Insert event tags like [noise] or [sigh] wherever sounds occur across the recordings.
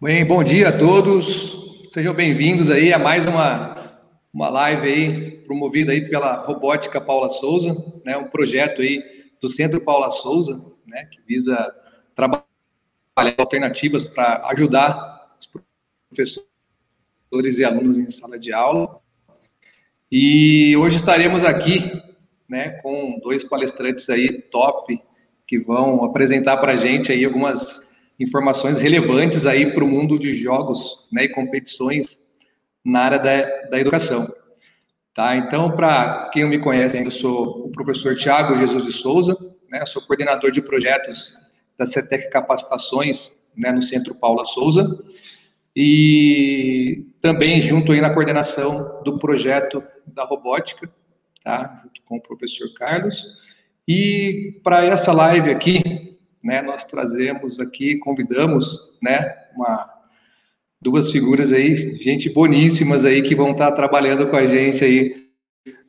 Bem, bom dia a todos. Sejam bem-vindos aí a mais uma, uma live aí promovida aí pela Robótica Paula Souza, né, um projeto aí do Centro Paula Souza, né, que visa trabalhar alternativas para ajudar os professores e alunos em sala de aula. E hoje estaremos aqui, né, com dois palestrantes aí top que vão apresentar para a gente aí algumas informações relevantes aí para o mundo de jogos né, e competições na área da, da educação. Tá? Então, para quem me conhece, eu sou o professor Tiago Jesus de Souza, né, sou coordenador de projetos da CETEC Capacitações né, no Centro Paula Souza, e também junto aí na coordenação do projeto da robótica, tá? junto com o professor Carlos. E para essa live aqui, né, nós trazemos aqui, convidamos, né, uma, duas figuras aí, gente boníssimas aí, que vão estar trabalhando com a gente aí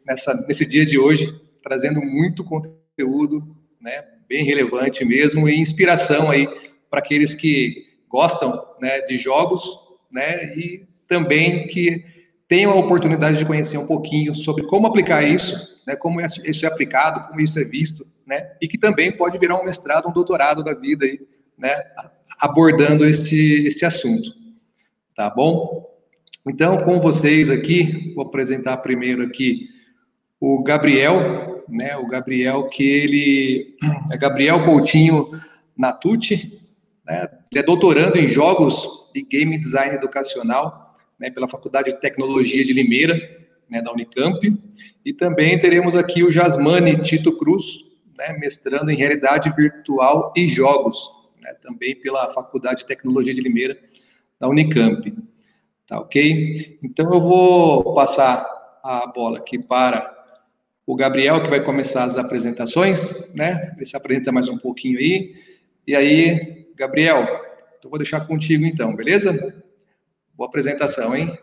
nessa, nesse dia de hoje, trazendo muito conteúdo, né, bem relevante mesmo, e inspiração aí para aqueles que gostam, né, de jogos, né, e também que tenham a oportunidade de conhecer um pouquinho sobre como aplicar isso né, como isso é aplicado, como isso é visto, né, e que também pode virar um mestrado, um doutorado da vida aí, né, abordando este, este assunto. Tá bom? Então, com vocês aqui, vou apresentar primeiro aqui o Gabriel, né, o Gabriel que ele é Gabriel Coutinho Natucci, né, ele é doutorando em jogos e game design educacional, né, pela Faculdade de Tecnologia de Limeira, né, da Unicamp, e também teremos aqui o Jasmane Tito Cruz, né, mestrando em Realidade Virtual e Jogos, né, também pela Faculdade de Tecnologia de Limeira, da Unicamp. Tá ok? Então eu vou passar a bola aqui para o Gabriel, que vai começar as apresentações, né? Ele se apresenta mais um pouquinho aí. E aí, Gabriel, eu vou deixar contigo então, beleza? Boa apresentação, hein?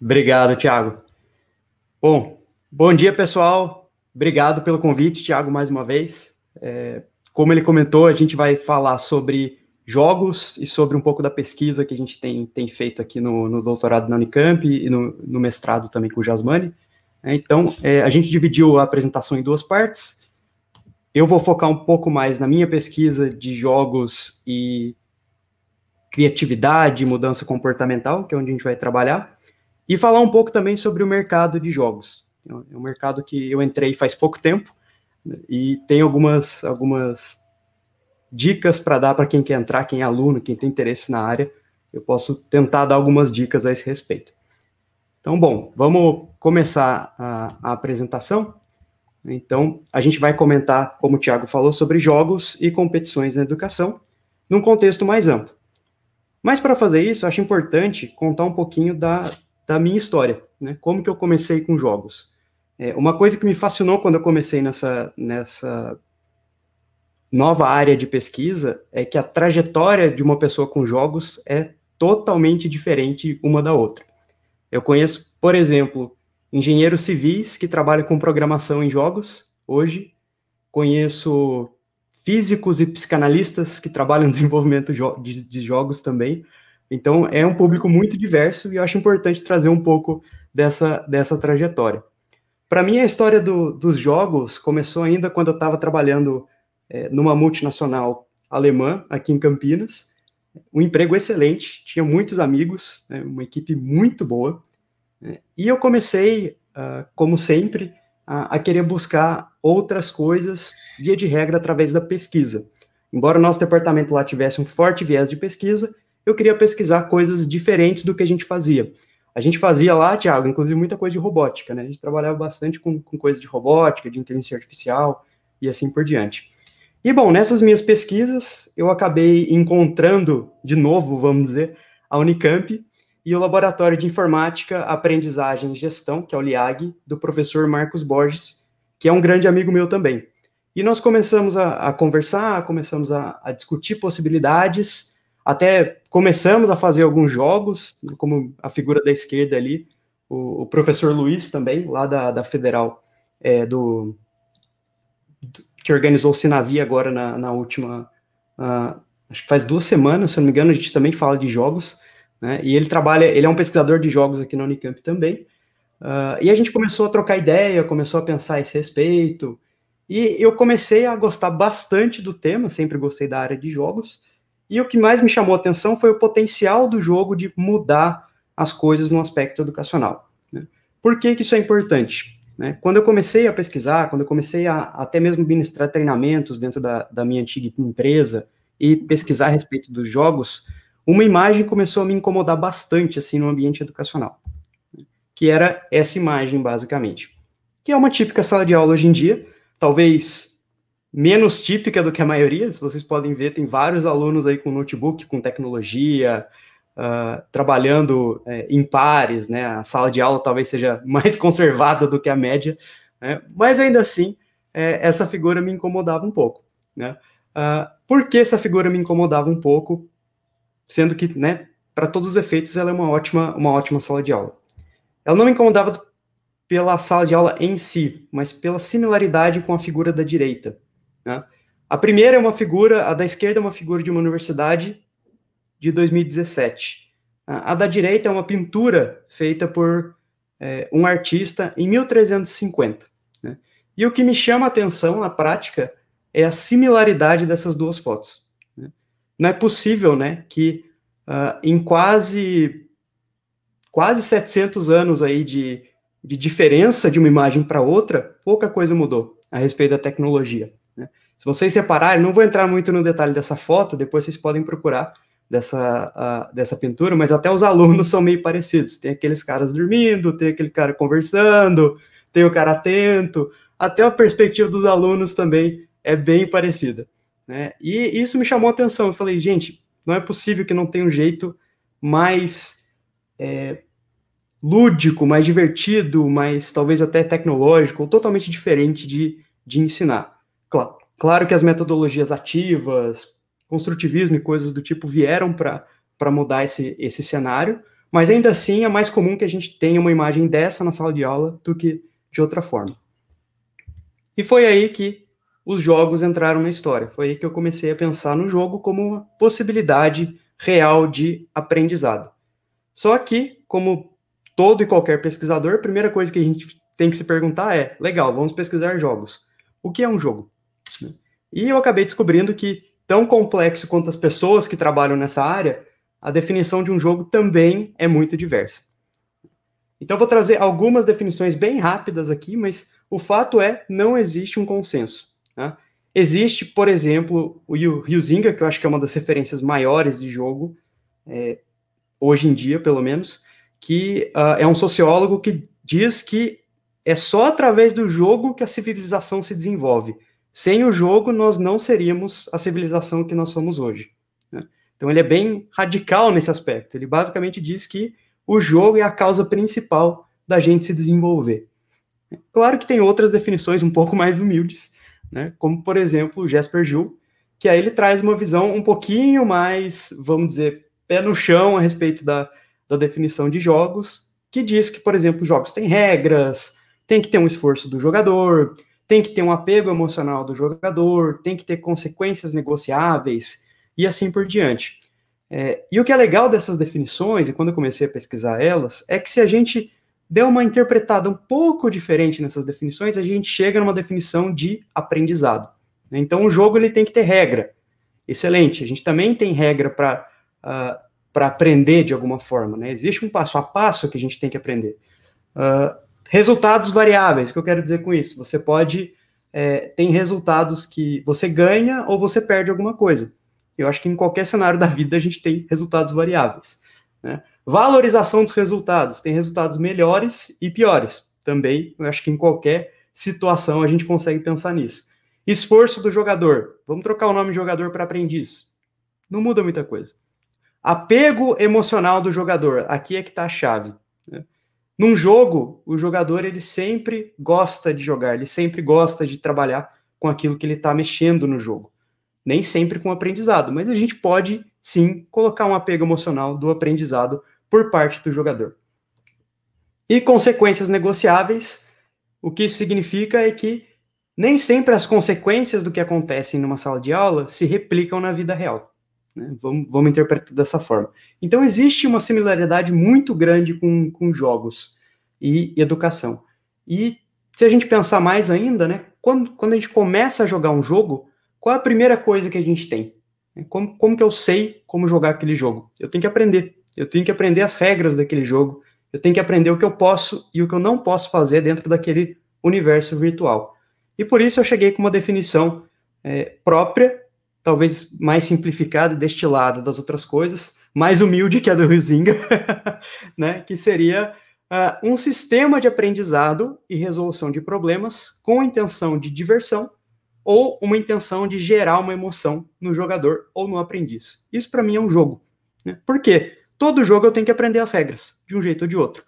Obrigado, Thiago. Bom, Bom dia, pessoal. Obrigado pelo convite, Thiago, mais uma vez. É, como ele comentou, a gente vai falar sobre jogos e sobre um pouco da pesquisa que a gente tem, tem feito aqui no, no doutorado na Unicamp e no, no mestrado também com o Jasmine. É, então, é, a gente dividiu a apresentação em duas partes. Eu vou focar um pouco mais na minha pesquisa de jogos e criatividade, mudança comportamental, que é onde a gente vai trabalhar, e falar um pouco também sobre o mercado de jogos. É um mercado que eu entrei faz pouco tempo né, e tem algumas, algumas dicas para dar para quem quer entrar, quem é aluno, quem tem interesse na área. Eu posso tentar dar algumas dicas a esse respeito. Então, bom, vamos começar a, a apresentação. Então, a gente vai comentar, como o Tiago falou, sobre jogos e competições na educação, num contexto mais amplo. Mas para fazer isso, acho importante contar um pouquinho da, da minha história, né? Como que eu comecei com jogos. É, uma coisa que me fascinou quando eu comecei nessa, nessa nova área de pesquisa é que a trajetória de uma pessoa com jogos é totalmente diferente uma da outra. Eu conheço, por exemplo, engenheiros civis que trabalham com programação em jogos hoje, conheço físicos e psicanalistas que trabalham no desenvolvimento de, de jogos também, então, é um público muito diverso e eu acho importante trazer um pouco dessa, dessa trajetória. Para mim, a história do, dos jogos começou ainda quando eu estava trabalhando é, numa multinacional alemã, aqui em Campinas. Um emprego excelente, tinha muitos amigos, né, uma equipe muito boa. Né, e eu comecei, uh, como sempre, a, a querer buscar outras coisas, via de regra, através da pesquisa. Embora o nosso departamento lá tivesse um forte viés de pesquisa, eu queria pesquisar coisas diferentes do que a gente fazia. A gente fazia lá, Thiago, inclusive muita coisa de robótica, né? A gente trabalhava bastante com, com coisa de robótica, de inteligência artificial e assim por diante. E bom, nessas minhas pesquisas, eu acabei encontrando, de novo, vamos dizer, a Unicamp e o Laboratório de Informática, Aprendizagem e Gestão, que é o LIAG, do professor Marcos Borges, que é um grande amigo meu também. E nós começamos a, a conversar, começamos a, a discutir possibilidades, até começamos a fazer alguns jogos, como a figura da esquerda ali, o, o professor Luiz também, lá da, da Federal, é, do, do, que organizou o Sinavi agora na, na última, uh, acho que faz duas semanas, se não me engano, a gente também fala de jogos, né? E ele trabalha, ele é um pesquisador de jogos aqui na Unicamp também. Uh, e a gente começou a trocar ideia, começou a pensar a esse respeito. E eu comecei a gostar bastante do tema, sempre gostei da área de jogos. E o que mais me chamou a atenção foi o potencial do jogo de mudar as coisas no aspecto educacional. Né? Por que, que isso é importante? Né? Quando eu comecei a pesquisar, quando eu comecei a até mesmo ministrar treinamentos dentro da, da minha antiga empresa e pesquisar a respeito dos jogos, uma imagem começou a me incomodar bastante assim no ambiente educacional, que era essa imagem basicamente, que é uma típica sala de aula hoje em dia, talvez menos típica do que a maioria, se vocês podem ver, tem vários alunos aí com notebook, com tecnologia, uh, trabalhando é, em pares, né? A sala de aula talvez seja [laughs] mais conservada do que a média, né? mas ainda assim, é, essa figura me incomodava um pouco, né? Uh, por que essa figura me incomodava um pouco, sendo que, né, para todos os efeitos, ela é uma ótima, uma ótima sala de aula. Ela não me incomodava pela sala de aula em si, mas pela similaridade com a figura da direita. Né? A primeira é uma figura, a da esquerda é uma figura de uma universidade de 2017. A da direita é uma pintura feita por é, um artista em 1350. Né? E o que me chama a atenção na prática é a similaridade dessas duas fotos. Né? Não é possível né, que uh, em quase, quase 700 anos aí de, de diferença de uma imagem para outra, pouca coisa mudou a respeito da tecnologia. Se vocês separarem, não vou entrar muito no detalhe dessa foto, depois vocês podem procurar, dessa, uh, dessa pintura, mas até os alunos são meio parecidos. Tem aqueles caras dormindo, tem aquele cara conversando, tem o cara atento, até a perspectiva dos alunos também é bem parecida. Né? E isso me chamou a atenção. Eu falei, gente, não é possível que não tenha um jeito mais é, lúdico, mais divertido, mais talvez até tecnológico, ou totalmente diferente de, de ensinar. Claro, claro que as metodologias ativas, construtivismo e coisas do tipo vieram para mudar esse, esse cenário, mas ainda assim é mais comum que a gente tenha uma imagem dessa na sala de aula do que de outra forma. E foi aí que os jogos entraram na história. Foi aí que eu comecei a pensar no jogo como uma possibilidade real de aprendizado. Só que, como todo e qualquer pesquisador, a primeira coisa que a gente tem que se perguntar é: legal, vamos pesquisar jogos. O que é um jogo? E eu acabei descobrindo que tão complexo quanto as pessoas que trabalham nessa área, a definição de um jogo também é muito diversa. Então, vou trazer algumas definições bem rápidas aqui, mas o fato é, não existe um consenso. Né? Existe, por exemplo, o Huizinga, que eu acho que é uma das referências maiores de jogo, é, hoje em dia, pelo menos, que uh, é um sociólogo que diz que é só através do jogo que a civilização se desenvolve. Sem o jogo, nós não seríamos a civilização que nós somos hoje. Né? Então, ele é bem radical nesse aspecto. Ele basicamente diz que o jogo é a causa principal da gente se desenvolver. Claro que tem outras definições um pouco mais humildes, né? como, por exemplo, o Jasper Juhl, que aí ele traz uma visão um pouquinho mais, vamos dizer, pé no chão a respeito da, da definição de jogos, que diz que, por exemplo, jogos têm regras, tem que ter um esforço do jogador, tem que ter um apego emocional do jogador, tem que ter consequências negociáveis e assim por diante. É, e o que é legal dessas definições, e quando eu comecei a pesquisar elas, é que se a gente der uma interpretada um pouco diferente nessas definições, a gente chega numa definição de aprendizado. Né? Então, o jogo ele tem que ter regra. Excelente. A gente também tem regra para uh, ah, para aprender de alguma forma. Né? Existe um passo a passo que a gente tem que aprender. Uh, Resultados variáveis, o que eu quero dizer com isso? Você pode. É, tem resultados que você ganha ou você perde alguma coisa. Eu acho que em qualquer cenário da vida a gente tem resultados variáveis. Né? Valorização dos resultados, tem resultados melhores e piores. Também, eu acho que em qualquer situação a gente consegue pensar nisso. Esforço do jogador, vamos trocar o nome de jogador para aprendiz. Não muda muita coisa. Apego emocional do jogador, aqui é que está a chave. Num jogo, o jogador ele sempre gosta de jogar, ele sempre gosta de trabalhar com aquilo que ele está mexendo no jogo. Nem sempre com aprendizado, mas a gente pode sim colocar um apego emocional do aprendizado por parte do jogador. E consequências negociáveis, o que isso significa é que nem sempre as consequências do que acontece numa sala de aula se replicam na vida real. Né? Vamos, vamos interpretar dessa forma. Então, existe uma similaridade muito grande com, com jogos e educação. E se a gente pensar mais ainda, né, quando, quando a gente começa a jogar um jogo, qual é a primeira coisa que a gente tem? Como, como que eu sei como jogar aquele jogo? Eu tenho que aprender. Eu tenho que aprender as regras daquele jogo. Eu tenho que aprender o que eu posso e o que eu não posso fazer dentro daquele universo virtual. E por isso eu cheguei com uma definição é, própria, talvez mais simplificada e destilada das outras coisas, mais humilde que a do Huizinga, [laughs] né, que seria uh, um sistema de aprendizado e resolução de problemas com intenção de diversão ou uma intenção de gerar uma emoção no jogador ou no aprendiz. Isso para mim é um jogo. Né? Por quê? Todo jogo eu tenho que aprender as regras, de um jeito ou de outro.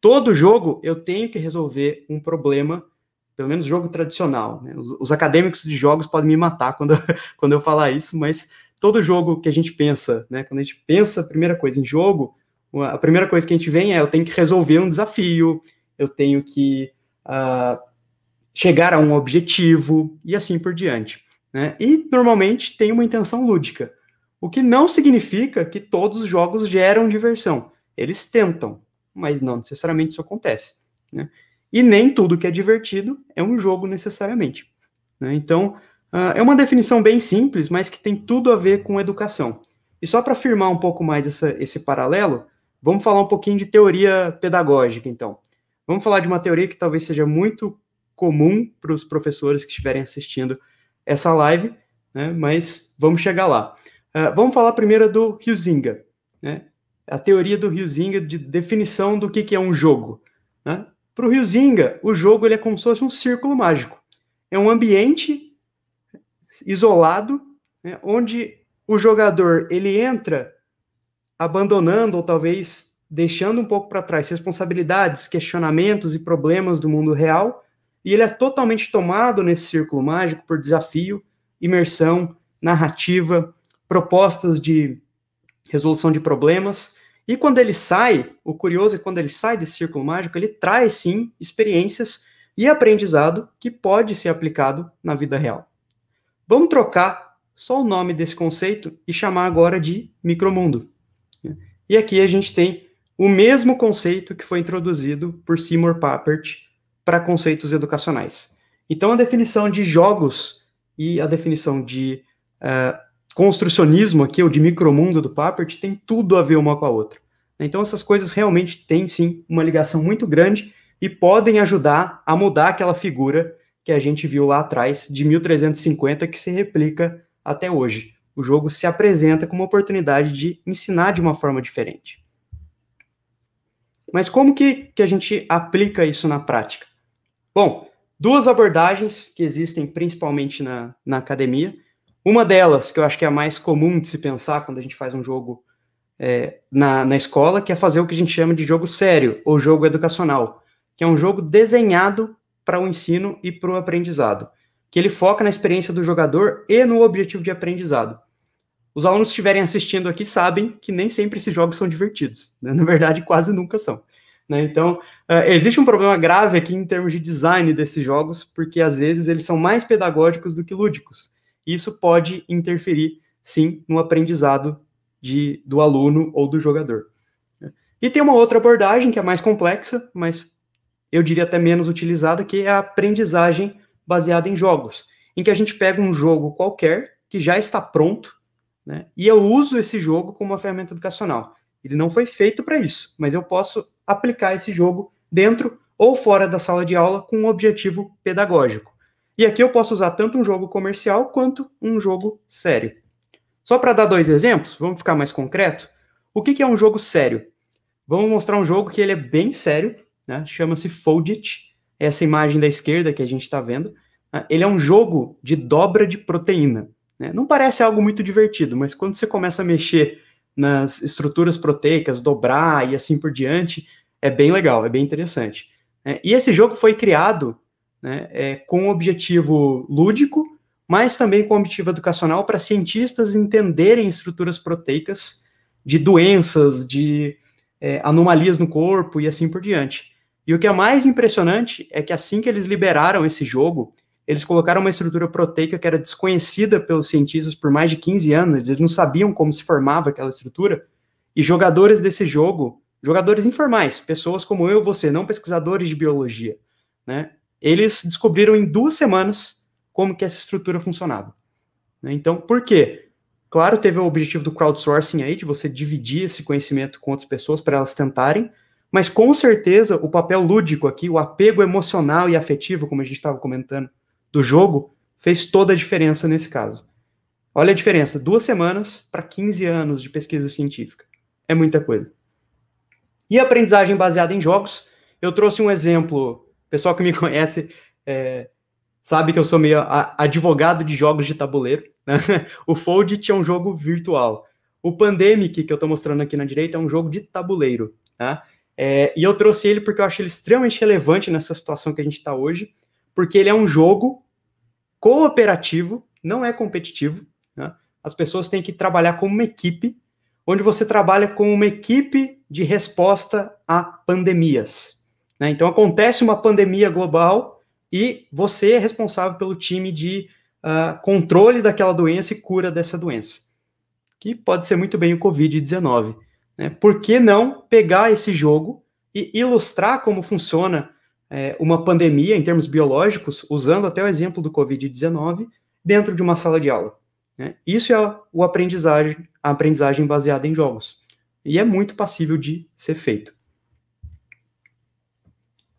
Todo jogo eu tenho que resolver um problema, pelo menos jogo tradicional. Né? Os, os, acadêmicos de jogos podem me matar quando, [laughs] quando eu falar isso, mas todo jogo que a gente pensa, né? quando a gente pensa a primeira coisa em jogo, a primeira coisa que a gente vem é eu tenho que resolver um desafio, eu tenho que uh, chegar a um objetivo e assim por diante. Né? E normalmente tem uma intenção lúdica, o que não significa que todos os jogos geram diversão. Eles tentam, mas não necessariamente isso acontece. Né? E nem tudo que é divertido é um jogo necessariamente. Né? Então, uh, é uma definição bem simples, mas que tem tudo a ver com educação. E só para afirmar um pouco mais essa, esse paralelo, Vamos falar um pouquinho de teoria pedagógica, então. Vamos falar de uma teoria que talvez seja muito comum para os professores que estiverem assistindo essa live, né, mas vamos chegar lá. Uh, vamos falar primeiro do Huizinga, né, a teoria do Huizinga de definição do que, que é um jogo. Né? Para o Huizinga, o jogo ele é como se fosse um círculo mágico. É um ambiente isolado, né, onde o jogador ele entra abandonando ou talvez deixando um pouco para trás responsabilidades, questionamentos e problemas do mundo real, e ele é totalmente tomado nesse círculo mágico por desafio, imersão, narrativa, propostas de resolução de problemas. E quando ele sai, o curioso é que quando ele sai desse círculo mágico, ele traz sim experiências e aprendizado que pode ser aplicado na vida real. Vamos trocar só o nome desse conceito e chamar agora de micromundo. E aqui a gente tem o mesmo conceito que foi introduzido por Seymour Papert para conceitos educacionais. Então, a definição de jogos e a definição de uh, construcionismo aqui, ou de micromundo do Papert, tem tudo a ver uma com a outra. Então, essas coisas realmente têm, sim, uma ligação muito grande e podem ajudar a mudar aquela figura que a gente viu lá atrás, de 1350, que se replica até hoje o jogo se apresenta como uma oportunidade de ensinar de uma forma diferente. Mas como que, que a gente aplica isso na prática? Bom, duas abordagens que existem principalmente na, na academia. Uma delas, que eu acho que é a mais comum de se pensar quando a gente faz um jogo é, na, na escola, que é fazer o que a gente chama de jogo sério, ou jogo educacional, que é um jogo desenhado para o ensino e para o aprendizado que ele foca na experiência do jogador e no objetivo de aprendizado. Os alunos que estiverem assistindo aqui sabem que nem sempre esses jogos são divertidos. Né? [laughs] Na verdade, quase nunca são. Né? Então, uh, existe um problema grave aqui em termos de design desses jogos, porque às vezes eles são mais pedagógicos do que lúdicos. E isso pode interferir, sim, no aprendizado de, do aluno ou do jogador. E tem uma outra abordagem que é mais complexa, mas eu diria até menos utilizada, que é a aprendizagem baseada em jogos, em que a gente pega um jogo qualquer que já está pronto, né, e eu uso esse jogo como uma ferramenta educacional. Ele não foi feito para isso, mas eu posso aplicar esse jogo dentro ou fora da sala de aula com um objetivo pedagógico. E aqui eu posso usar tanto um jogo comercial quanto um jogo sério. Só para dar dois exemplos, vamos ficar mais concreto. O que, que, é um jogo sério? Vamos mostrar um jogo que ele é bem sério, né? chama-se Foldit essa imagem da esquerda que a gente está vendo, né, ele é um jogo de dobra de proteína. Né? Não parece algo muito divertido, mas quando você começa a mexer nas estruturas proteicas, dobrar e assim por diante, é bem legal, é bem interessante. Né? E esse jogo foi criado né, é, com objetivo lúdico, mas também com objetivo educacional para cientistas entenderem estruturas proteicas de doenças, de é, anomalias no corpo e assim por diante. E o que é mais impressionante é que assim que eles liberaram esse jogo, eles colocaram uma estrutura proteica que era desconhecida pelos cientistas por mais de 15 anos, eles não sabiam como se formava aquela estrutura, e jogadores desse jogo, jogadores informais, pessoas como eu e você, não pesquisadores de biologia, né, eles descobriram em duas semanas como que essa estrutura funcionava. Né? Então, por quê? Claro, teve o objetivo do crowdsourcing aí, de você dividir esse conhecimento com outras pessoas para elas tentarem, mas com certeza o papel lúdico aqui, o apego emocional e afetivo, como a gente estava comentando, do jogo, fez toda a diferença nesse caso. Olha a diferença, duas semanas para 15 anos de pesquisa científica. É muita coisa. E aprendizagem baseada em jogos, eu trouxe um exemplo, pessoal que me [laughs] conhece é, sabe que eu sou meio advogado de jogos de tabuleiro. Né? [laughs] O Fold é um jogo virtual. O Pandemic, que eu estou mostrando aqui na direita, é um jogo de tabuleiro. Tá? É, e eu trouxe ele porque eu acho ele extremamente relevante nessa situação que a gente está hoje, porque ele é um jogo cooperativo, não é competitivo. Né? As pessoas têm que trabalhar como uma equipe, onde você trabalha com uma equipe de resposta a pandemias. Né? Então acontece uma pandemia global e você é responsável pelo time de uh, controle daquela doença e cura dessa doença, que pode ser muito bem o Covid-19. Né? Por que não pegar esse jogo e ilustrar como funciona é, uma pandemia em termos biológicos, usando até o exemplo do Covid-19, dentro de uma sala de aula? Né? Isso é o aprendizagem, a aprendizagem baseada em jogos. E é muito passível de ser feito.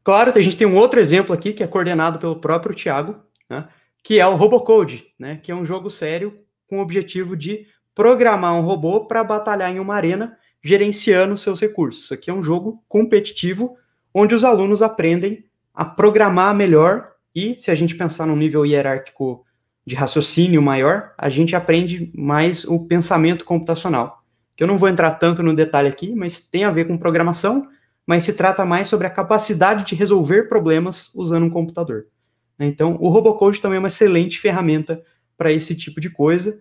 Claro, a gente tem um outro exemplo aqui que é coordenado pelo próprio Tiago, né, que é o Robocode, né, que é um jogo sério com o objetivo de programar um robô para batalhar em uma arena, gerenciando seus recursos. Isso aqui é um jogo competitivo onde os alunos aprendem a programar melhor e, se a gente pensar num nível hierárquico de raciocínio maior, a gente aprende mais o pensamento computacional. Que eu não vou entrar tanto no detalhe aqui, mas tem a ver com programação mas se trata mais sobre a capacidade de resolver problemas usando um computador. Então, o Robocode também é uma excelente ferramenta para esse tipo de coisa.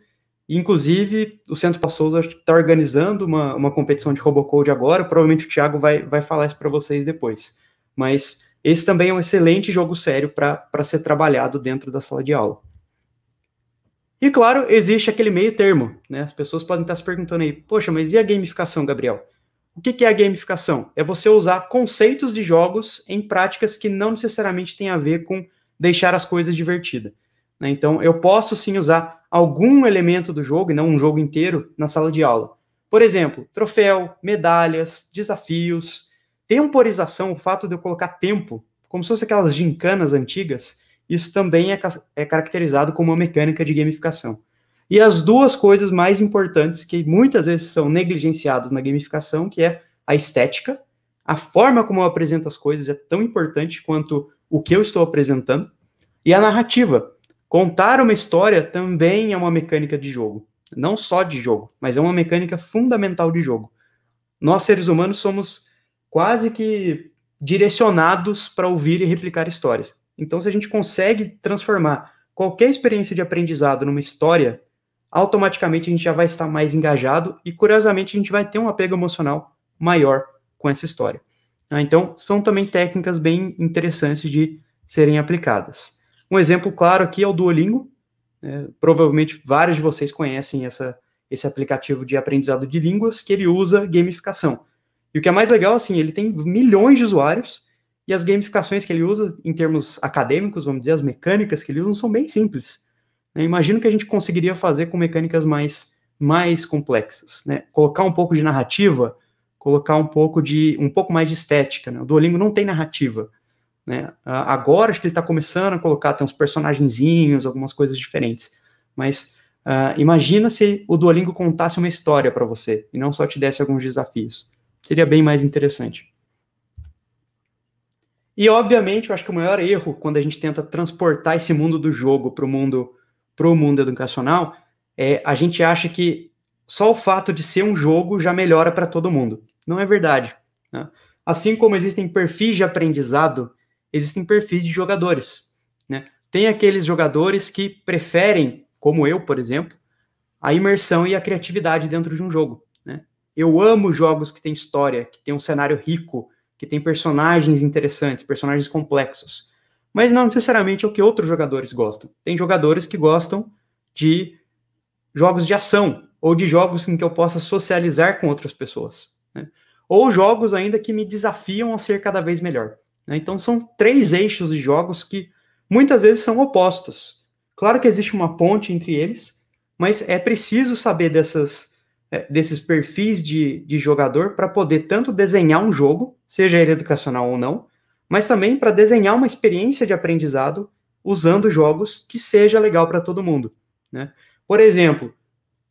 Inclusive, o Centro Passouza está organizando uma, uma competição de Robocode agora. Provavelmente o Thiago vai, vai falar isso para vocês depois. Mas esse também é um excelente jogo sério para ser trabalhado dentro da sala de aula. E claro, existe aquele meio termo. Né? As pessoas podem estar se perguntando aí, poxa, mas e a gamificação, Gabriel? O que é a gamificação? É você usar conceitos de jogos em práticas que não necessariamente têm a ver com deixar as coisas divertidas. Né? Então, eu posso sim usar algum elemento do jogo, e não um jogo inteiro, na sala de aula. Por exemplo, troféu, medalhas, desafios, temporização, o fato de eu colocar tempo, como se fosse aquelas gincanas antigas, isso também é, é caracterizado como uma mecânica de gamificação. E as duas coisas mais importantes que muitas vezes são negligenciadas na gamificação, que é a estética, a forma como eu apresento as coisas é tão importante quanto o que eu estou apresentando, e a narrativa. Contar uma história também é uma mecânica de jogo, não só de jogo, mas é uma mecânica fundamental de jogo. Nós seres humanos somos quase que direcionados para ouvir e replicar histórias. Então, se a gente consegue transformar qualquer experiência de aprendizado numa história, automaticamente a gente já vai estar mais engajado e, curiosamente, a gente vai ter um apego emocional maior com essa história. Tá? Então, são também técnicas bem interessantes de serem aplicadas. Um exemplo claro aqui é o Duolingo. É, provavelmente vários de vocês conhecem essa, esse aplicativo de aprendizado de línguas que ele usa gamificação. E o que é mais legal, assim, ele tem milhões de usuários e as gamificações que ele usa, em termos acadêmicos, vamos dizer, as mecânicas que ele usa, são bem simples. Né? Imagino que a gente conseguiria fazer com mecânicas mais, mais complexas, né? Colocar um pouco de narrativa, colocar um pouco de um pouco mais de estética. Né? O Duolingo não tem narrativa. Né? Agora acho que ele está começando a colocar tem uns personagenzinhos, algumas coisas diferentes. Mas uh, imagina se o Duolingo contasse uma história para você e não só te desse alguns desafios. Seria bem mais interessante. E obviamente, eu acho que o maior erro quando a gente tenta transportar esse mundo do jogo para o mundo para o mundo educacional, é, a gente acha que só o fato de ser um jogo já melhora para todo mundo. Não é verdade. Né? Assim como existem perfis de aprendizado, existem perfis de jogadores. Né? Tem aqueles jogadores que preferem, como eu, por exemplo, a imersão e a criatividade dentro de um jogo. Né? Eu amo jogos que têm história, que têm um cenário rico, que têm personagens interessantes, personagens complexos. Mas não necessariamente é o que outros jogadores gostam. Tem jogadores que gostam de jogos de ação, ou de jogos em que eu possa socializar com outras pessoas. Né? Ou jogos ainda que me desafiam a ser cada vez melhor. Né? Então são três eixos de jogos que muitas vezes são opostos. Claro que existe uma ponte entre eles, mas é preciso saber dessas, é, desses perfis de, de jogador para poder tanto desenhar um jogo, seja ele educacional ou não, mas também para desenhar uma experiência de aprendizado usando jogos que seja legal para todo mundo. Né? Por exemplo,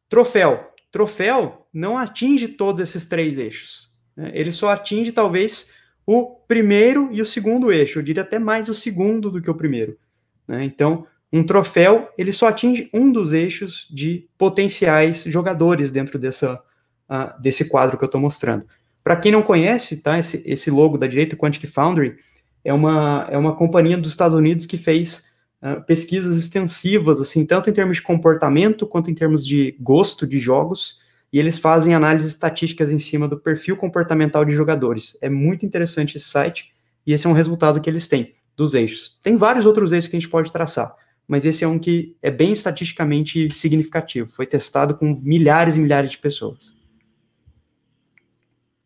troféu. Troféu não atinge todos esses três eixos. Né? Ele só atinge talvez o primeiro e o segundo eixo. Eu diria até mais o segundo do que o primeiro. Né? Então, um troféu ele só atinge um dos eixos de potenciais jogadores dentro dessa, uh, desse quadro que eu estou mostrando. Para quem não conhece, tá? Esse, esse logo da direita, Quantic Foundry, é uma, é uma companhia dos Estados Unidos que fez uh, pesquisas extensivas, assim, tanto em termos de comportamento quanto em termos de gosto de jogos, e eles fazem análises estatísticas em cima do perfil comportamental de jogadores. É muito interessante esse site, e esse é um resultado que eles têm dos eixos. Tem vários outros eixos que a gente pode traçar, mas esse é um que é bem estatisticamente significativo. Foi testado com milhares e milhares de pessoas.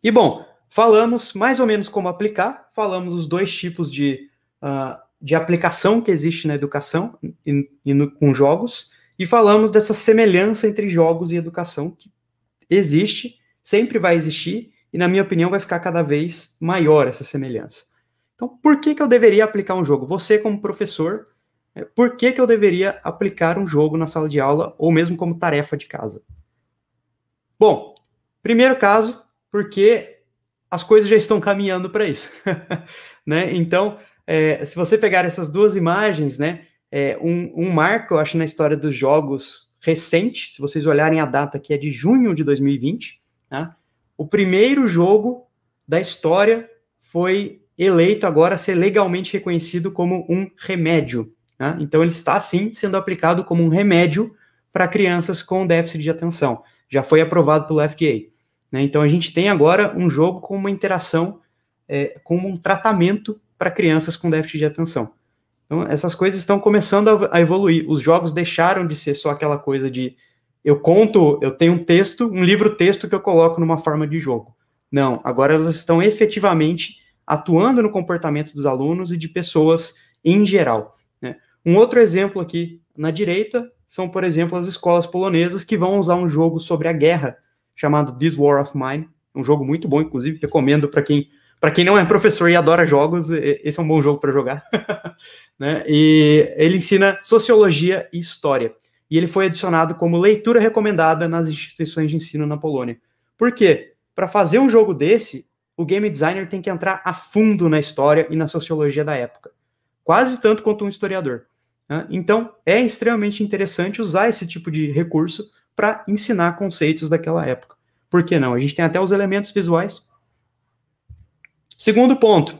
E bom, falamos mais ou menos como aplicar, falamos os dois tipos de, uh, de aplicação que existe na educação e, e no, com jogos, e falamos dessa semelhança entre jogos e educação que existe, sempre vai existir, e na minha opinião vai ficar cada vez maior essa semelhança. Então, por que, que eu deveria aplicar um jogo? Você, como professor, é, por que, que eu deveria aplicar um jogo na sala de aula ou mesmo como tarefa de casa? Bom, primeiro caso, porque as coisas já estão caminhando para isso. [laughs] né? Então, é, se você pegar essas duas imagens, né, é, um, um marco, eu acho, na história dos jogos recente, se vocês olharem a data que é de junho de 2020, né, o primeiro jogo da história foi eleito agora a ser legalmente reconhecido como um remédio. Né? Então, ele está, sim, sendo aplicado como um remédio para crianças com déficit de atenção. Já foi aprovado pelo FDA. Né? Então a gente tem agora um jogo com uma interação, é, com um tratamento para crianças com déficit de atenção. Então essas coisas estão começando a, a, evoluir. Os jogos deixaram de ser só aquela coisa de eu conto, eu tenho um texto, um livro-texto que eu coloco numa forma de jogo. Não, agora elas estão efetivamente atuando no comportamento dos alunos e de pessoas em geral. Né? Um outro exemplo aqui na direita são, por exemplo, as escolas polonesas que vão usar um jogo sobre a guerra chamado This War of Mine. Um jogo muito bom, inclusive, recomendo para quem para quem não é professor e adora jogos, esse é um bom jogo para jogar. [laughs] né? E ele ensina sociologia e história. E ele foi adicionado como leitura recomendada nas instituições de ensino na Polônia. Por quê? Para fazer um jogo desse, o game designer tem que entrar a fundo na história e na sociologia da época, quase tanto quanto um historiador. Né? Então, é extremamente interessante usar esse tipo de recurso para ensinar conceitos daquela época. Por que não? A gente tem até os elementos visuais. Segundo ponto,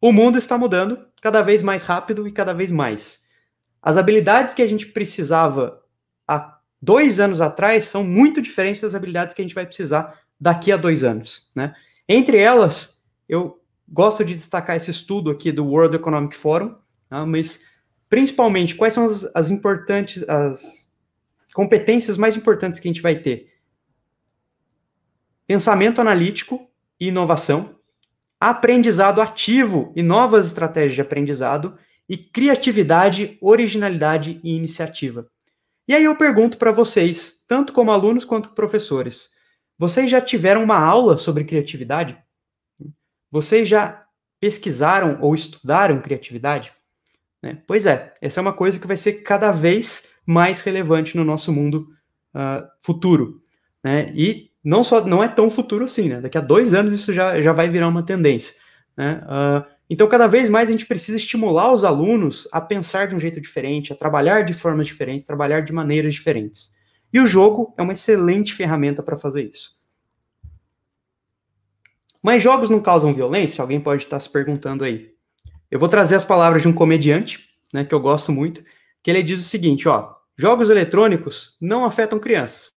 o mundo está mudando cada vez mais rápido e cada vez mais. As habilidades que a gente precisava há dois anos atrás são muito diferentes das habilidades que a gente vai precisar daqui a dois anos. Né? Entre elas, eu gosto de destacar esse estudo aqui do World Economic Forum, tá? mas principalmente quais são as, as importantes, as competências mais importantes que a gente vai ter: pensamento analítico e inovação, aprendizado ativo e novas estratégias de aprendizado, e criatividade, originalidade e iniciativa. E aí eu pergunto para vocês, tanto como alunos quanto professores, vocês já tiveram uma aula sobre criatividade? Vocês já pesquisaram ou estudaram criatividade? Né? Pois é, essa é uma coisa que vai ser cada vez mais relevante no nosso mundo uh, futuro. Né? E não só não é tão futuro assim, né? Daqui a dois anos isso já, já vai virar uma tendência. Né? Uh, então, cada vez mais a gente precisa estimular os alunos a pensar de um jeito diferente, a trabalhar de formas diferentes, trabalhar de maneiras diferentes. E o jogo é uma excelente ferramenta para fazer isso. Mas jogos não causam violência? Alguém pode estar se perguntando aí. Eu vou trazer as palavras de um comediante, né, que eu gosto muito, que ele diz o seguinte, ó, jogos eletrônicos não afetam crianças.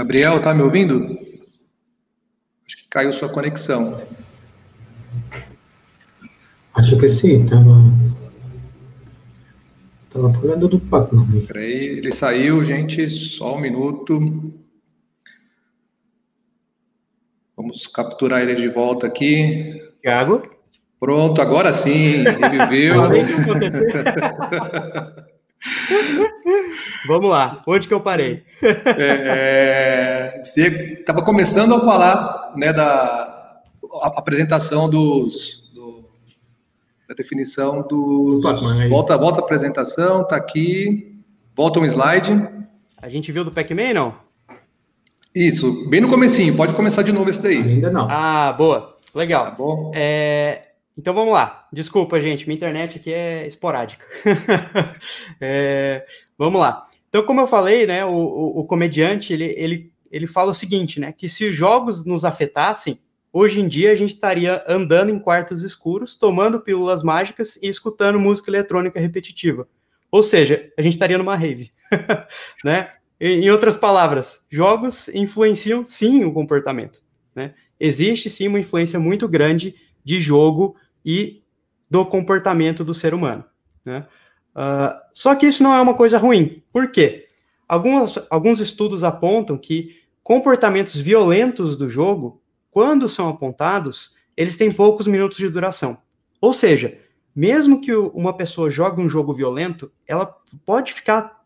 Gabriel, tá me ouvindo? Acho que caiu sua conexão. Acho que sim, tava. Tava falando do Pac-Man. Peraí, ele saiu, gente, só um minuto. Vamos capturar ele de volta aqui. Thiago? Pronto, agora sim, reviveu. [laughs] [laughs] Vamos lá, onde que eu parei? É, é, você estava começando a falar né, da apresentação dos, do, da definição do. Volta, volta a apresentação, tá aqui. Volta um slide. A gente viu do Pac-Man, não? Isso, bem no comecinho, pode começar de novo esse daí. Ainda não. Ah, boa. Legal. Tá bom. É, então vamos lá. Desculpa, gente, minha internet aqui é esporádica. [laughs] é, vamos lá. Então, como eu falei, né, o, o, o, comediante ele, ele, ele fala o seguinte, né, que se os jogos nos afetassem, hoje em dia a gente estaria andando em quartos escuros, tomando pílulas mágicas e escutando música eletrônica repetitiva. Ou seja, a gente estaria numa rave, [laughs] né? Em outras palavras, jogos influenciam sim o comportamento, né? Existe sim uma influência muito grande de jogo e do comportamento do ser humano. Né? Uh, só que isso não é uma coisa ruim. Por quê? Alguns, alguns estudos apontam que comportamentos violentos do jogo, quando são apontados, eles têm poucos minutos de duração. Ou seja, mesmo que uma pessoa jogue um jogo violento, ela pode ficar,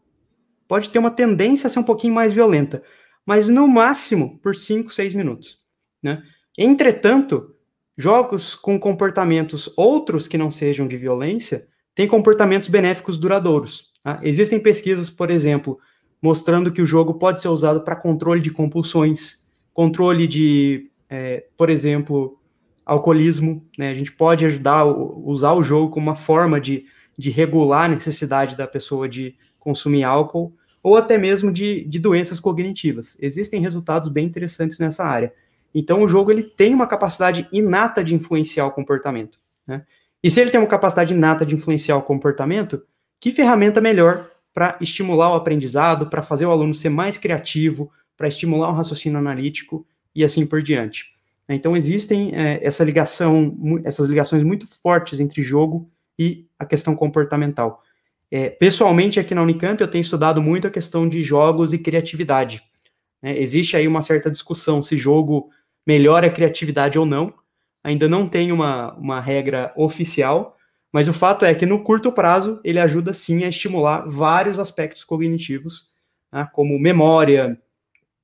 pode ter uma tendência a ser um pouquinho mais violenta, mas no máximo por 5, 6 minutos. Né? Entretanto, Jogos com comportamentos outros que não sejam de violência têm comportamentos benéficos duradouros. Tá? Existem pesquisas, por exemplo, mostrando que o jogo pode ser usado para controle de compulsões, controle de, é, por exemplo, alcoolismo. Né? A gente pode ajudar, usar o jogo como uma forma de, de regular a necessidade da pessoa de consumir álcool, ou até mesmo de, de doenças cognitivas. Existem resultados bem interessantes nessa área. Então o jogo ele tem uma capacidade inata de influenciar o comportamento. Né? E se ele tem uma capacidade inata de influenciar o comportamento, que ferramenta melhor para estimular o aprendizado, para fazer o aluno ser mais criativo, para estimular o raciocínio analítico e assim por diante. Então existem é, essa ligação, essas ligações muito fortes entre jogo e a questão comportamental. É, pessoalmente aqui na Unicamp eu tenho estudado muito a questão de jogos e criatividade. É, existe aí uma certa discussão se jogo melhora a criatividade ou não. Ainda não tem uma, uma regra oficial, mas o fato é que no curto prazo ele ajuda sim a estimular vários aspectos cognitivos, né, como memória,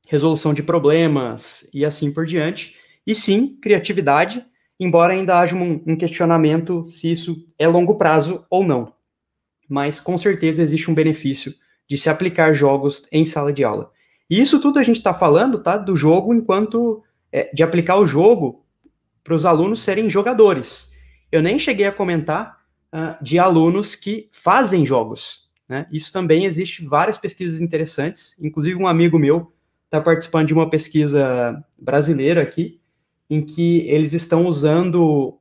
resolução de problemas e assim por diante. E sim, criatividade, embora ainda haja um, um questionamento se isso é longo prazo ou não. Mas com certeza existe um benefício de se aplicar jogos em sala de aula. E isso tudo a gente está falando, tá? Do jogo enquanto é, de aplicar o jogo para os alunos serem jogadores. Eu nem cheguei a comentar uh, de alunos que fazem jogos. Né? Isso também existe várias pesquisas interessantes. Inclusive, um amigo meu está participando de uma pesquisa brasileira aqui, em que eles estão usando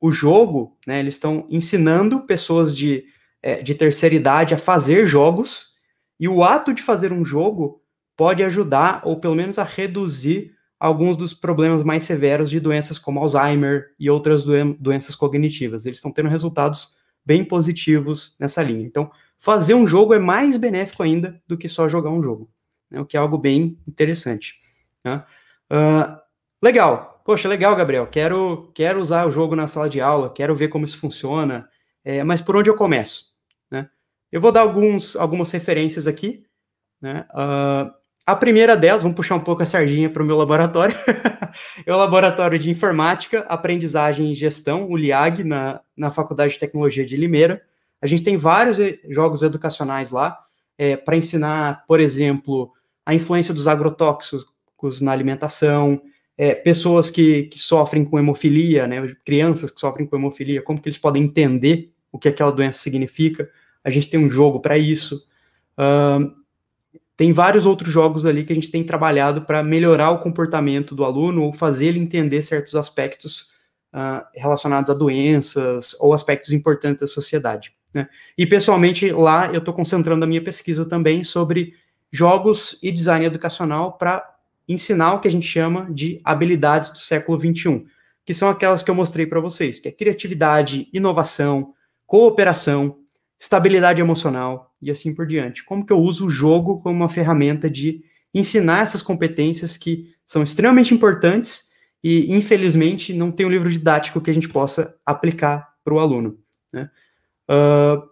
o jogo, né? Eles estão ensinando pessoas de, é, de terceira idade a fazer jogos, e o ato de fazer um jogo pode ajudar, ou pelo menos a reduzir alguns dos problemas mais severos de doenças como Alzheimer e outras doen doenças cognitivas. Eles estão tendo resultados bem positivos nessa linha. Então, fazer um jogo é mais benéfico ainda do que só jogar um jogo, né, o que é algo bem interessante. Né? Uh, legal, poxa, legal, Gabriel. Quero, quero usar o jogo na sala de aula, quero ver como isso funciona, é, mas por onde eu começo? Né? Eu vou dar alguns, algumas referências aqui. Né? A primeira delas, vamos puxar um pouco a sardinha para o meu laboratório, [laughs] é o Laboratório de Informática, Aprendizagem e Gestão, o LIAG, na, na Faculdade de Tecnologia de Limeira. A gente tem vários jogos educacionais lá, é, para ensinar, por exemplo, a influência dos agrotóxicos na alimentação, é, pessoas que, que sofrem com hemofilia, né, crianças que sofrem com hemofilia, como que eles podem entender o que aquela doença significa. A gente tem um jogo para isso. Uh, tem vários outros jogos ali que a gente tem trabalhado para melhorar o comportamento do aluno ou fazer ele entender certos aspectos uh, relacionados a doenças ou aspectos importantes da sociedade. Né? E, pessoalmente, lá eu estou concentrando a minha pesquisa também sobre jogos e design educacional para ensinar o que a gente chama de habilidades do século XXI, que são aquelas que eu mostrei para vocês, que é criatividade, inovação, cooperação, estabilidade emocional e assim por diante. Como que eu uso o jogo como uma ferramenta de ensinar essas competências que são extremamente importantes e, infelizmente, não tem um livro didático que a gente possa aplicar para o aluno. Né? Uh,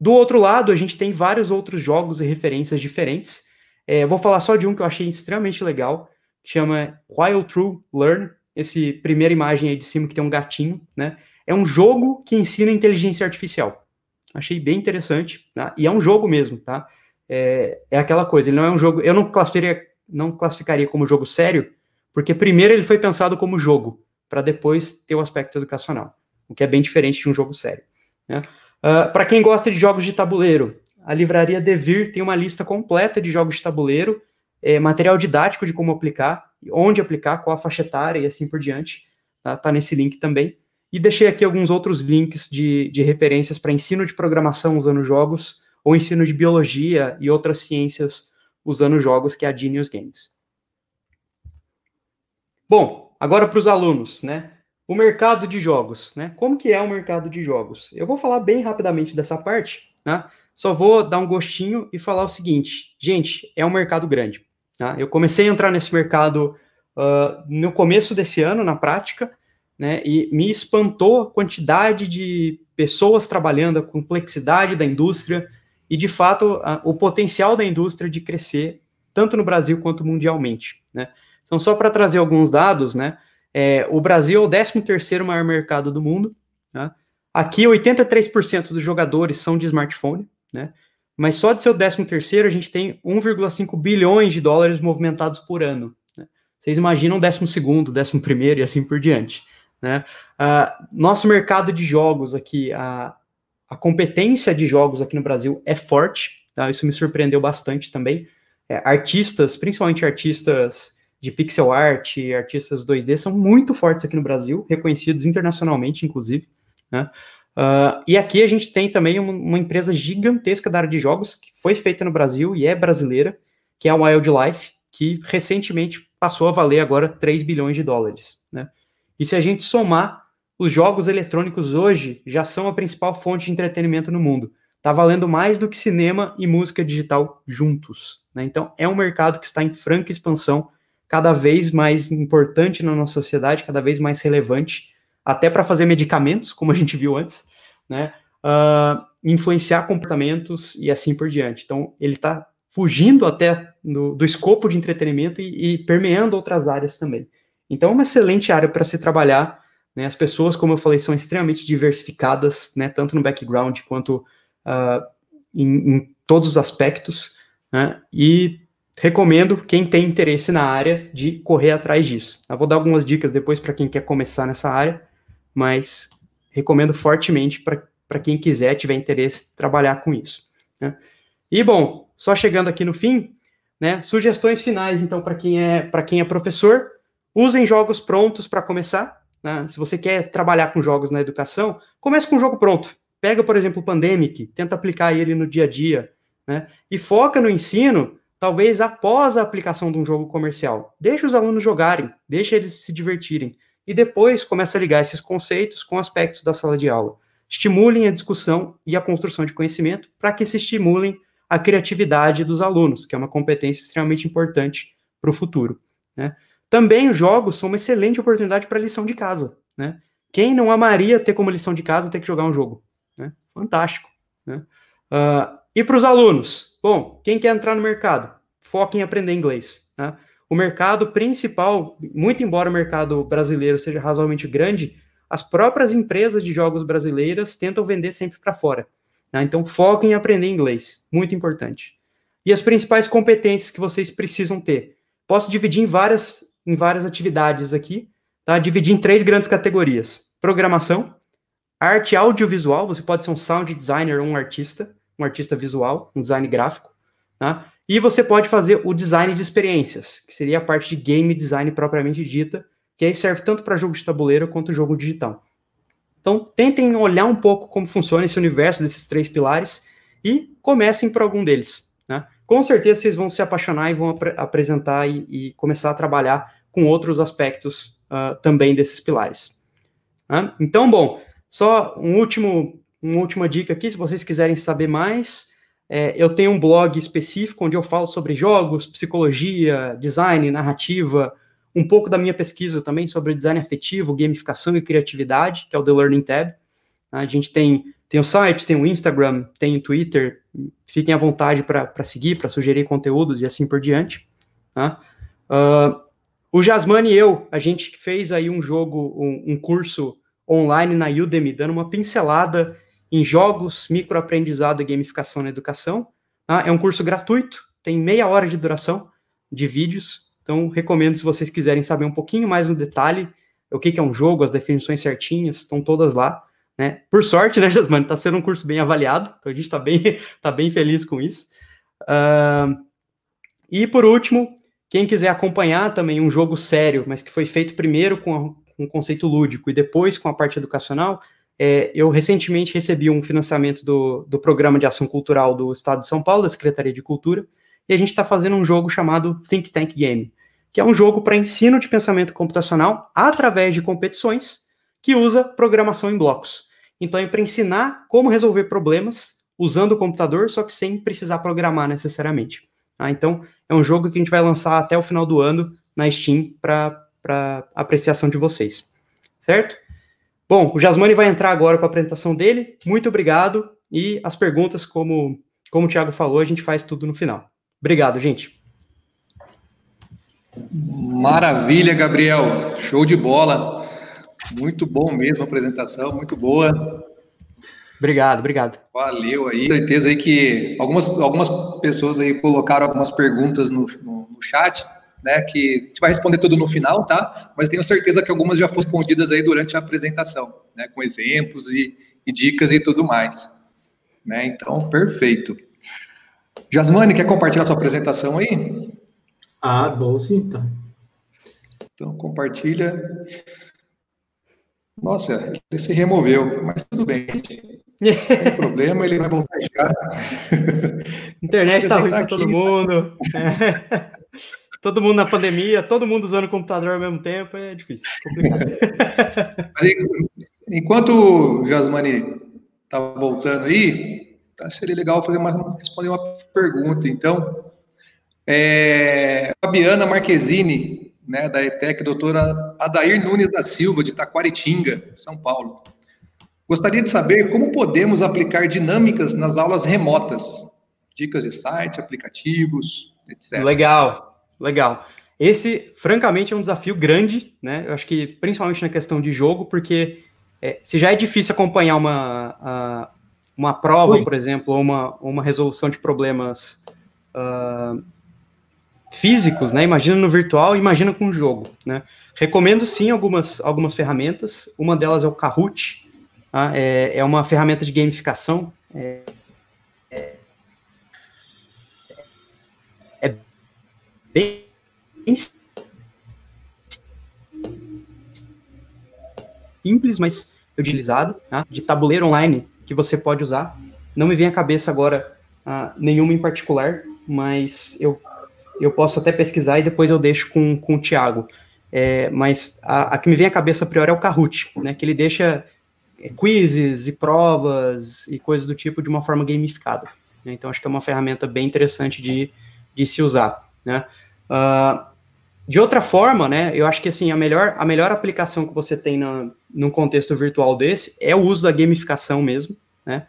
do outro lado, a gente tem vários outros jogos e referências diferentes. É, vou falar só de um que eu achei extremamente legal, que chama While True Learn. Esse primeira imagem aí de cima que tem um gatinho, né? É um jogo que ensina inteligência artificial. Achei bem interessante, tá? E é um jogo mesmo, tá? É, é aquela coisa, ele não é um jogo. Eu não classificaria, não classificaria como jogo sério, porque primeiro ele foi pensado como jogo, para depois ter o aspecto educacional, o que é bem diferente de um jogo sério. Né? Uh, ah, para quem gosta de jogos de tabuleiro, a livraria Devir tem uma lista completa de jogos de tabuleiro, é, material didático de como aplicar, onde aplicar, qual a faixa etária e assim por diante. Tá, tá nesse link também. E deixei aqui alguns outros links de, de referências para ensino de programação usando jogos, ou ensino de biologia e outras ciências usando jogos, que é a Genius Games. Bom, agora para os alunos, né? O mercado de jogos, né? Como que é o mercado de jogos? Eu vou falar bem rapidamente dessa parte, né? Só vou dar um gostinho e falar o seguinte, gente, é um mercado grande. Tá? Eu comecei a entrar nesse mercado uh, no começo desse ano, na prática, né? E me espantou a quantidade de pessoas trabalhando, a complexidade da indústria e, de fato, a, o potencial da indústria de crescer tanto no Brasil quanto mundialmente, né? Então, só para trazer alguns dados, né? É, o Brasil é o 13 terceiro maior mercado do mundo. Né? Aqui, 83% dos jogadores são de smartphone, né? Mas só de ser o 13 terceiro, a gente tem 1,5 bilhões de dólares movimentados por ano. Né? Vocês imaginam o 12 segundo, 11 primeiro e assim por diante. Né? Uh, nosso mercado de jogos aqui, a, a competência de jogos aqui no Brasil é forte, tá? isso me surpreendeu bastante também. É, artistas, principalmente artistas de pixel art, artistas 2D, são muito fortes aqui no Brasil, reconhecidos internacionalmente, inclusive. Né? Uh, e aqui a gente tem também uma, uma, empresa gigantesca da área de jogos, que foi feita no Brasil e é brasileira, que é a Wildlife, que recentemente passou a valer agora 3 bilhões de dólares. E se a gente somar, os jogos eletrônicos hoje já são a principal fonte de entretenimento no mundo. Está valendo mais do que cinema e música digital juntos. Né? Então, é um mercado que está em franca expansão, cada vez mais importante na nossa sociedade, cada vez mais relevante, até para fazer medicamentos, como a gente viu antes, né? Uh, influenciar comportamentos e assim por diante. Então, ele está fugindo até do, do, escopo de entretenimento e, e permeando outras áreas também. Então, é uma excelente área para se trabalhar. Né? As pessoas, como eu falei, são extremamente diversificadas, né? tanto no background quanto uh, em, em, todos os aspectos. Né? E recomendo quem tem interesse na área de correr atrás disso. Eu vou dar algumas dicas depois para quem quer começar nessa área, mas recomendo fortemente para quem quiser, tiver interesse, trabalhar com isso. Né? E bom, só chegando aqui no fim, né? Sugestões finais, então, para quem é para quem é professor, Usem jogos prontos para começar. Né? Se você quer trabalhar com jogos na educação, comece com um jogo pronto. Pega, por exemplo, o Pandemic, tenta aplicar ele no dia a dia, né? E foca no ensino, talvez após a aplicação de um jogo comercial. Deixa os alunos jogarem, deixa eles se divertirem. E depois começa a ligar esses conceitos com aspectos da sala de aula. Estimulem a discussão e a construção de conhecimento para que se estimulem a criatividade dos alunos, que é uma competência extremamente importante para o futuro. Né? Também os jogos são uma excelente oportunidade para lição de casa, né? Quem não amaria ter como lição de casa ter que jogar um jogo? Né? Fantástico. Né? Uh, e para os alunos? Bom, quem quer entrar no mercado? Foca em aprender inglês. Né? O mercado principal, muito embora o mercado brasileiro seja razoavelmente grande, as próprias empresas de jogos brasileiras tentam vender sempre para fora. Né? Então, foquem em aprender inglês. Muito importante. E as principais competências que vocês precisam ter? Posso dividir em várias em várias atividades aqui, tá? Dividir em três grandes categorias: programação, arte audiovisual, você pode ser um sound designer ou um artista, um artista visual, um design gráfico, tá? E você pode fazer o design de experiências, que seria a parte de game design propriamente dita, que aí serve tanto para jogo de tabuleiro quanto jogo digital. Então, tentem olhar um pouco como funciona esse universo desses três pilares e comecem por algum deles. Né? com certeza vocês vão se apaixonar e vão ap apresentar e, e, começar a trabalhar com outros aspectos uh, também desses pilares. Uh, então, bom, só um último, uma última dica aqui, se vocês quiserem saber mais, é, eu tenho um blog específico onde eu falo sobre jogos, psicologia, design, narrativa, um pouco da minha pesquisa também sobre design afetivo, gamificação e criatividade, que é o The Learning Tab. A gente tem, tem o site, tem o Instagram, tem o Twitter, fiquem à vontade para seguir, para sugerir conteúdos e assim por diante. Uh, o Jasmine e eu, a gente fez aí um jogo, um, um, curso online na Udemy, dando uma pincelada em jogos, microaprendizado e gamificação na educação. Tá? É um curso gratuito, tem meia hora de duração de vídeos, então recomendo se vocês quiserem saber um pouquinho mais no detalhe, o que, que é um jogo, as definições certinhas, estão todas lá. Né? Por sorte, né, Jasmine, está sendo um curso bem avaliado, então a gente está bem, [laughs] tá bem feliz com isso. Uh, e por último, quem quiser acompanhar também um jogo sério, mas que foi feito primeiro com, um conceito lúdico e depois com a parte educacional, é, eu recentemente recebi um financiamento do, do Programa de Ação Cultural do Estado de São Paulo, da Secretaria de Cultura, e a gente está fazendo um jogo chamado Think Tank Game, que é um jogo para ensino de pensamento computacional através de competições que usa programação em blocos. Então é para ensinar como resolver problemas usando o computador, só que sem precisar programar necessariamente. Ah, então é um jogo que a gente vai lançar até o final do ano na Steam para apreciação de vocês. Certo? Bom, o Jasmine vai entrar agora com a apresentação dele. Muito obrigado. E as perguntas, como, como o Thiago falou, a gente faz tudo no final. Obrigado, gente. Maravilha, Gabriel. Show de bola. Muito bom mesmo a apresentação, muito boa. Obrigado, obrigado. Valeu aí. Certeza aí que algumas, algumas pessoas aí colocaram algumas perguntas no, no, no, chat, né? Que a gente vai responder tudo no final, tá? Mas tenho certeza que algumas já foram respondidas aí durante a apresentação, né? Com exemplos e, e dicas e tudo mais. Né? Então, perfeito. Jasmine, quer compartilhar sua apresentação aí? Ah, bom sim, tá. Então, compartilha. Nossa, ele se removeu, mas tudo bem, gente. Tem [laughs] problema, ele vai voltar já. Internet está ruim para todo mundo. [laughs] todo mundo na pandemia, todo mundo usando computador ao mesmo tempo, é difícil, complicado. [laughs] Mas, enquanto o Jasmine está voltando aí, tá, seria legal fazer uma, responder uma pergunta. Então, é, Fabiana Marquezine né, da ETEC, doutora Adair Nunes da Silva, de Taquaritinga, São Paulo. Gostaria de saber como podemos aplicar dinâmicas nas aulas remotas. Dicas de site, aplicativos, etc. Legal, legal. Esse, francamente, é um desafio grande, né? Eu acho que principalmente na questão de jogo, porque é, se já é difícil acompanhar uma, a, uma prova, Oi. por exemplo, ou uma, uma resolução de problemas uh, físicos, né? Imagina no virtual, imagina com o jogo, né? Recomendo sim algumas, algumas ferramentas. Uma delas é o Kahoot, tá? é, é uma ferramenta de gamificação. É, é, bem simples, mas utilizado, tá? de tabuleiro online que você pode usar. Não me vem à cabeça agora uh, nenhuma em particular, mas eu eu posso até pesquisar e depois eu deixo com, com o Thiago. É, mas a, a, que me vem à cabeça a priori é o Kahoot, né, que ele deixa quizzes e provas e coisas do tipo de uma forma gamificada. Né, então, acho que é uma ferramenta bem interessante de, de se usar. Né. Uh, de outra forma, né, eu acho que assim, a melhor, a melhor aplicação que você tem na, num contexto virtual desse é o uso da gamificação mesmo, né,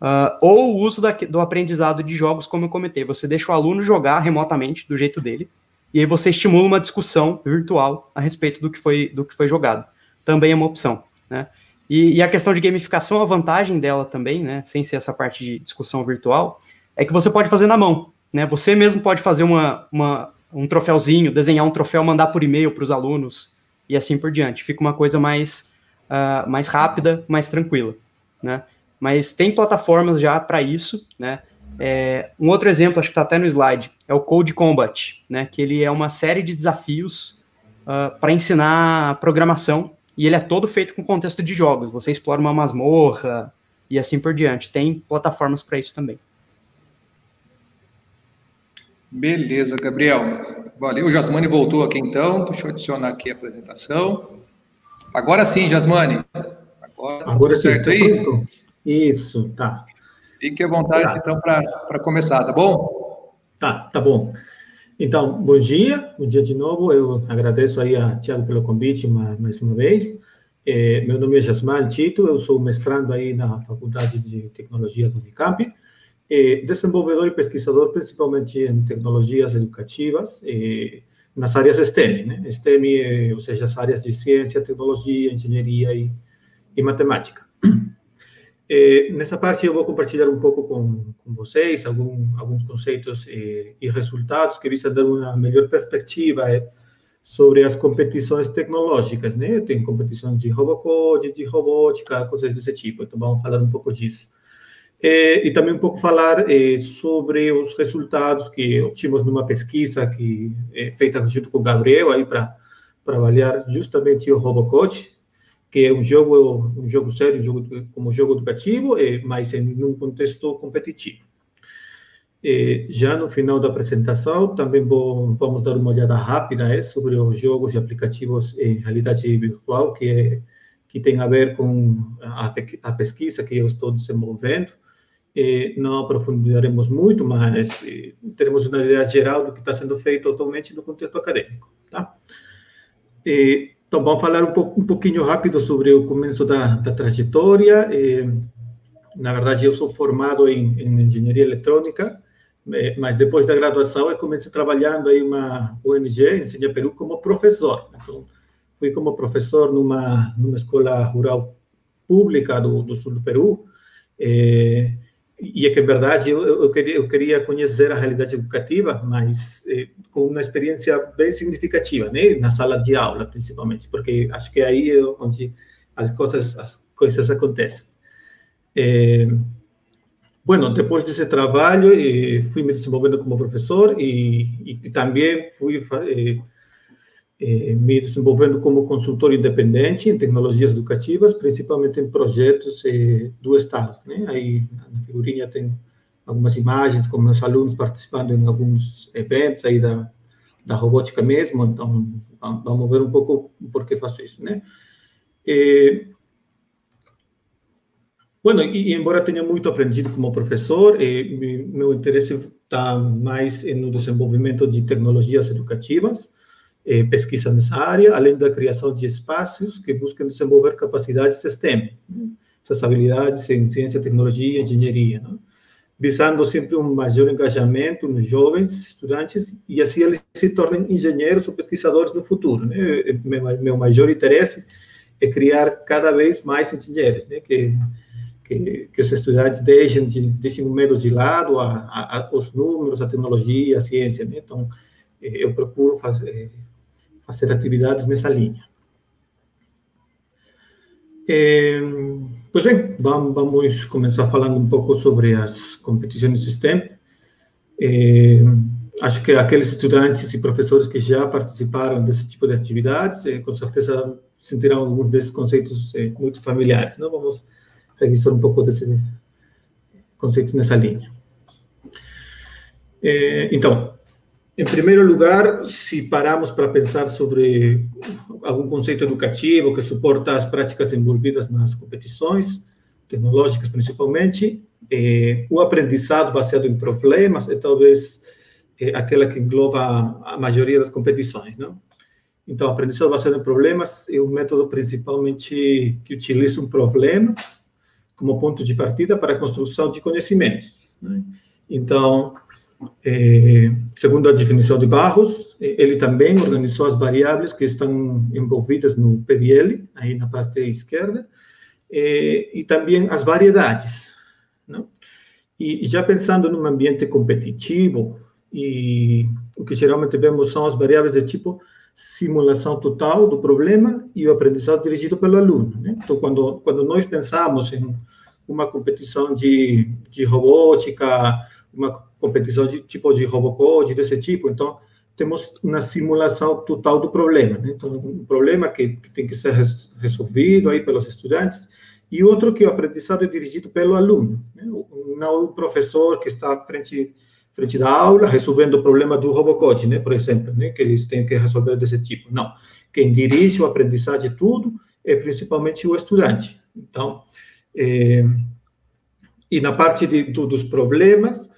Uh, ou o uso da, do aprendizado de jogos, como eu comentei. Você deixa o aluno jogar remotamente, do jeito dele, e aí você estimula uma discussão virtual a respeito do que foi, do que foi jogado. Também é uma opção. Né? E, e a questão de gamificação, a vantagem dela também, né, sem ser essa parte de discussão virtual, é que você pode fazer na mão. Né? Você mesmo pode fazer uma, uma um troféuzinho, desenhar um troféu, mandar por e-mail para os alunos e assim por diante. Fica uma coisa mais, uh, mais rápida, mais tranquila. Né? mas tem plataformas já para isso, né? É, um outro exemplo, acho que está até no slide, é o Code Combat, né? Que ele é uma série de desafios uh, para ensinar programação e ele é todo feito com contexto de jogos. Você explora uma masmorra e assim por diante. Tem plataformas para isso também. Beleza, Gabriel. Valeu, o Jasmine voltou aqui então. Deixa eu adicionar aqui a apresentação. Agora sim, Jasmine. Agora, tá Agora sim, certo tá aí? Pronto. Isso, tá. Fique à vontade tá. então para começar, tá bom? Tá, tá bom. Então, bom dia, bom dia de novo. Eu agradeço aí a Tiago pelo convite mais uma vez. É, meu nome é Jasmine Tito, eu sou mestrando aí na Faculdade de Tecnologia do Unicamp é, desenvolvedor e pesquisador principalmente em tecnologias educativas, é, nas áreas STEM, né? STEM, é, ou seja, as áreas de ciência, tecnologia, engenharia e, e matemática. É, nessa parte eu vou compartilhar um pouco com, com vocês algum, alguns conceitos e, e resultados que visam dar uma melhor perspectiva sobre as competições tecnológicas, né? Tem competições de robocode, de robótica, coisas desse tipo. Então vamos falar um pouco disso. E também um pouco falar sobre os resultados que obtivemos numa pesquisa que é feita junto com o Gabriel aí para avaliar justamente o Robocode, que é um jogo um jogo sério, um jogo como jogo educativo, é, mas em um contexto competitivo. É, já no final da apresentação, também vou, vamos dar uma olhada rápida é, sobre os jogos e aplicativos em realidade virtual, que, é, que tem a ver com a, a pesquisa que eu estou desenvolvendo eh, não aprofundaremos muito, mas eh, teremos uma ideia geral do que está sendo feito atualmente no contexto acadêmico. Tá? Eh, então, vamos falar um, um pouquinho rápido sobre o começo da, da trajetória. na verdade, eu sou formado em, em engenharia eletrônica, mas depois da graduação eu comecei trabalhando em uma ONG, Ensina Peru, como professor. Então, fui como professor numa, numa escola rural pública do, do sul do Peru, eh, e é que, é verdade, eu, eu, queria, eu queria conhecer a realidade educativa, mas eh, com uma experiência bem significativa, né? Na sala de aula, principalmente, porque acho que é aí é onde as coisas, as coisas acontecem. Eh, bueno, depois desse trabalho, eh, fui me desenvolvendo como professor e, e também fui eh, eh, me desenvolvendo como consultor independente em tecnologias educativas, principalmente em projetos eh, do Estado. Né? Aí na figurinha tem algumas imagens com meus alunos participando em alguns eventos aí da, da robótica mesmo, então vamos ver um pouco por que faço isso, né? Eh, bueno, e, embora tenha muito aprendido como professor, eh, meu interesse está mais no desenvolvimento de tecnologias educativas, eh, pesquisa nessa área, além da criação de espaços que buscam desenvolver capacidades STEM, né? essas habilidades em ciência, tecnologia e engenharia, né? visando sempre um maior engajamento nos jovens estudantes e assim eles se tornem engenheiros ou pesquisadores no futuro. Né? Meu, meu maior interesse é criar cada vez mais engenheiros, né? que, que, que os estudantes deixem, de, deixem o medo de lado, a, a, os números, a tecnologia, a ciência. Né? Então, eh, eu procuro fazer fazer atividades nessa linha. É, pois bem, vamos, começar falando um pouco sobre as competições STEM. É, acho que aqueles estudantes e professores que já participaram desse tipo de atividades, é, com certeza sentirão alguns desses conceitos muito familiares. Não vamos revisar um pouco desses conceitos nessa linha. Então, em primeiro lugar, se paramos para pensar sobre algum conceito educativo que suporta as práticas envolvidas nas competições, tecnológicas principalmente, eh, o aprendizado baseado em problemas é talvez eh, aquela que engloba a maioria das competições, não? Então, aprendizado baseado em problemas é um método principalmente que utiliza um problema como ponto de partida para a construção de conhecimentos. Né? Então, é, segundo a definição de Barros, ele também organizou as variáveis que estão envolvidas no PDL, aí na parte esquerda, é, e também as variedades. Não? E já pensando num ambiente competitivo, e o que geralmente vemos são as variáveis de tipo simulação total do problema e o aprendizado dirigido pelo aluno. Né? Então, quando, quando nós pensamos em uma competição de, de robótica, uma competição de tipo de robocode, desse tipo. Então, temos uma simulação total do problema. Né? Então, um problema que, que, tem que ser resolvido aí pelos estudantes e outro que o aprendizado é dirigido pelo aluno, né? não um professor que está frente frente da aula, resolvendo o problema do Robocode, né, por exemplo, né, que eles têm que resolver desse tipo. Não. Quem dirige o aprendizagem de tudo é principalmente o estudante. Então, é, e na parte de, do, dos problemas,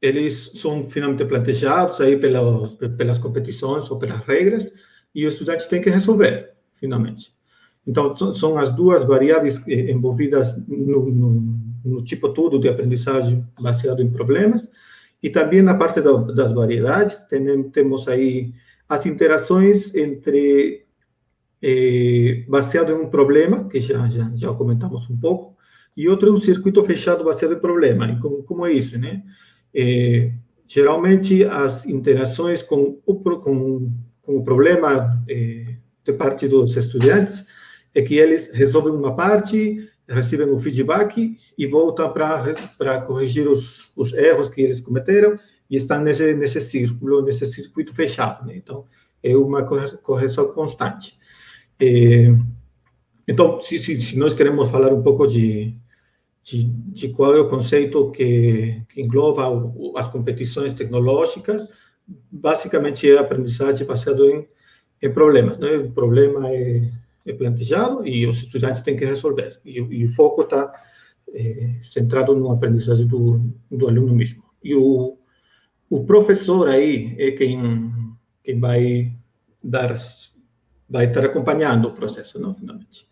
eles são finalmente planejados aí pela, pelas competições ou pelas regras, e o estudante tem que resolver, finalmente. Então, são, as duas variáveis envolvidas no, no, no, tipo todo de aprendizagem baseado em problemas, e também na parte da, das variedades, tem, temos aí as interações entre eh, baseado em um problema, que já, já, já comentamos um pouco, e outro é um circuito fechado baseado em problema. E como, como é isso, né? Eh, geralmente, as interações com o, com, com o problema eh, de parte dos estudantes é que eles resolvem uma parte, recebem o feedback e voltam para corrigir os, os erros que eles cometeram e estão nesse, nesse círculo, nesse circuito fechado. Né? Então, é uma correção constante. É, então, se, se, se, nós queremos falar um pouco de, de, de qual é o conceito que, que engloba as competições tecnológicas, basicamente é aprendizagem baseada em, em problemas. Né? O problema é, é planejado e os estudantes têm que resolver. E, e o foco está é, centrado no aprendizagem do, do aluno mesmo. E o, o professor aí é quem, quem vai dar, vai estar acompanhando o processo, não, finalmente.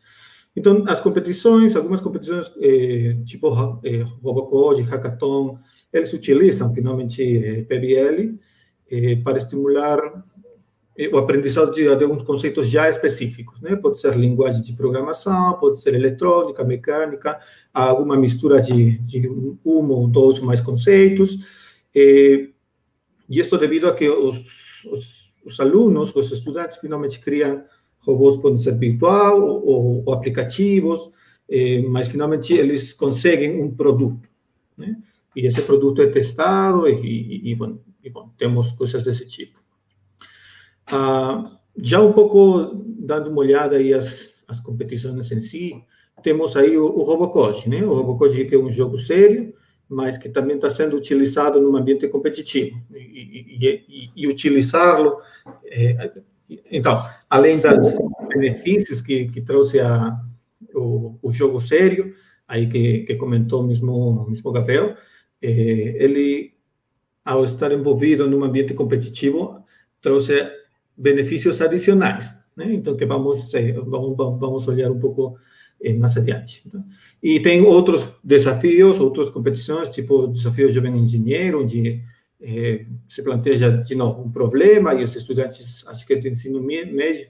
Então, as competições, algumas competições, eh, tipo eh, Robocode, Hackathon, eles utilizam, finalmente, eh, PBL eh, para estimular eh, o aprendizado de, de, alguns conceitos já específicos, né? Pode ser linguagem de programação, pode ser eletrônica, mecânica, alguma mistura de, de um ou dois mais conceitos. Eh, e isso devido a que os, os, os alunos, os estudantes, finalmente criam robôs, podem ser virtual ou, ou aplicativos, eh, mas finalmente eles conseguem um produto, né? E esse produto é testado e, e, e, bom, e bom, temos coisas desse tipo. Ah, já um pouco dando uma olhada aí as, as competições em si, temos aí o, o Robocode, né? O Robocode que é um jogo sério, mas que também está sendo utilizado no ambiente competitivo. E, e, e, e utilizá-lo, é, então, além dos benefícios que, que trouxe a, o, o jogo sério, aí que, que comentou mesmo, mesmo Gabriel, é, ele, ao estar envolvido num ambiente competitivo, trouxe benefícios adicionais, né? Então, que vamos, é, vamos, vamos olhar um pouco eh, mais adiante. Então. E tem outros desafios, outras competições, tipo desafio Jovem Engenheiro, onde eh, se planeja, de novo, um problema e os estudantes, acho que de ensino médio,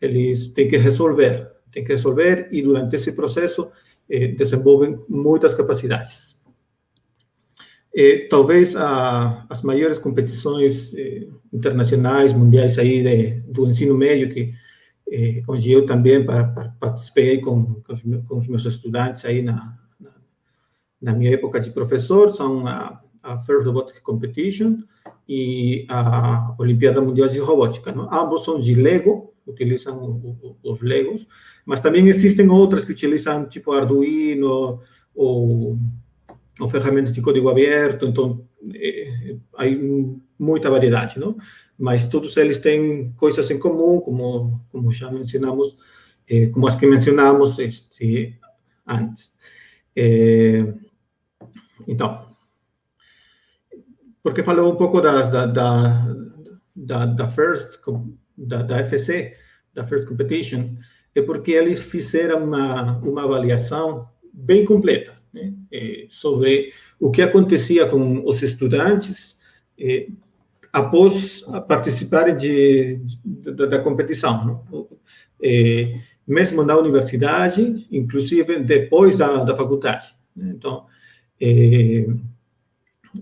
eles têm que resolver, têm que resolver e durante esse processo eh, desenvolvem muitas capacidades. Eh, talvez a, as maiores competições eh, internacionais, mundiais aí de, do ensino médio que eh, onde eu também participei com, com, os, meus estudantes aí na, na, na, minha época de professor, são a, a First Robotic Competition e a Olimpíada Mundial de Robótica. Não? Ambos são de Lego, utilizam o, o, os Legos, mas também existem outras que utilizam tipo Arduino ou, ou ferramentas de código aberto, então é, há muita variedade, não? mas todos eles têm coisas em comum, como, como já mencionamos, eh, como as que mencionamos este, antes. Eh, então, porque falou um pouco das, da, da, da, da First, da, da FC, da First Competition, é porque eles fizeram uma, uma avaliação bem completa né, eh, sobre o que acontecia com os estudantes eh, após participarem de, de, da competição. É, mesmo na universidade, inclusive depois da, da faculdade. Né? Então, é,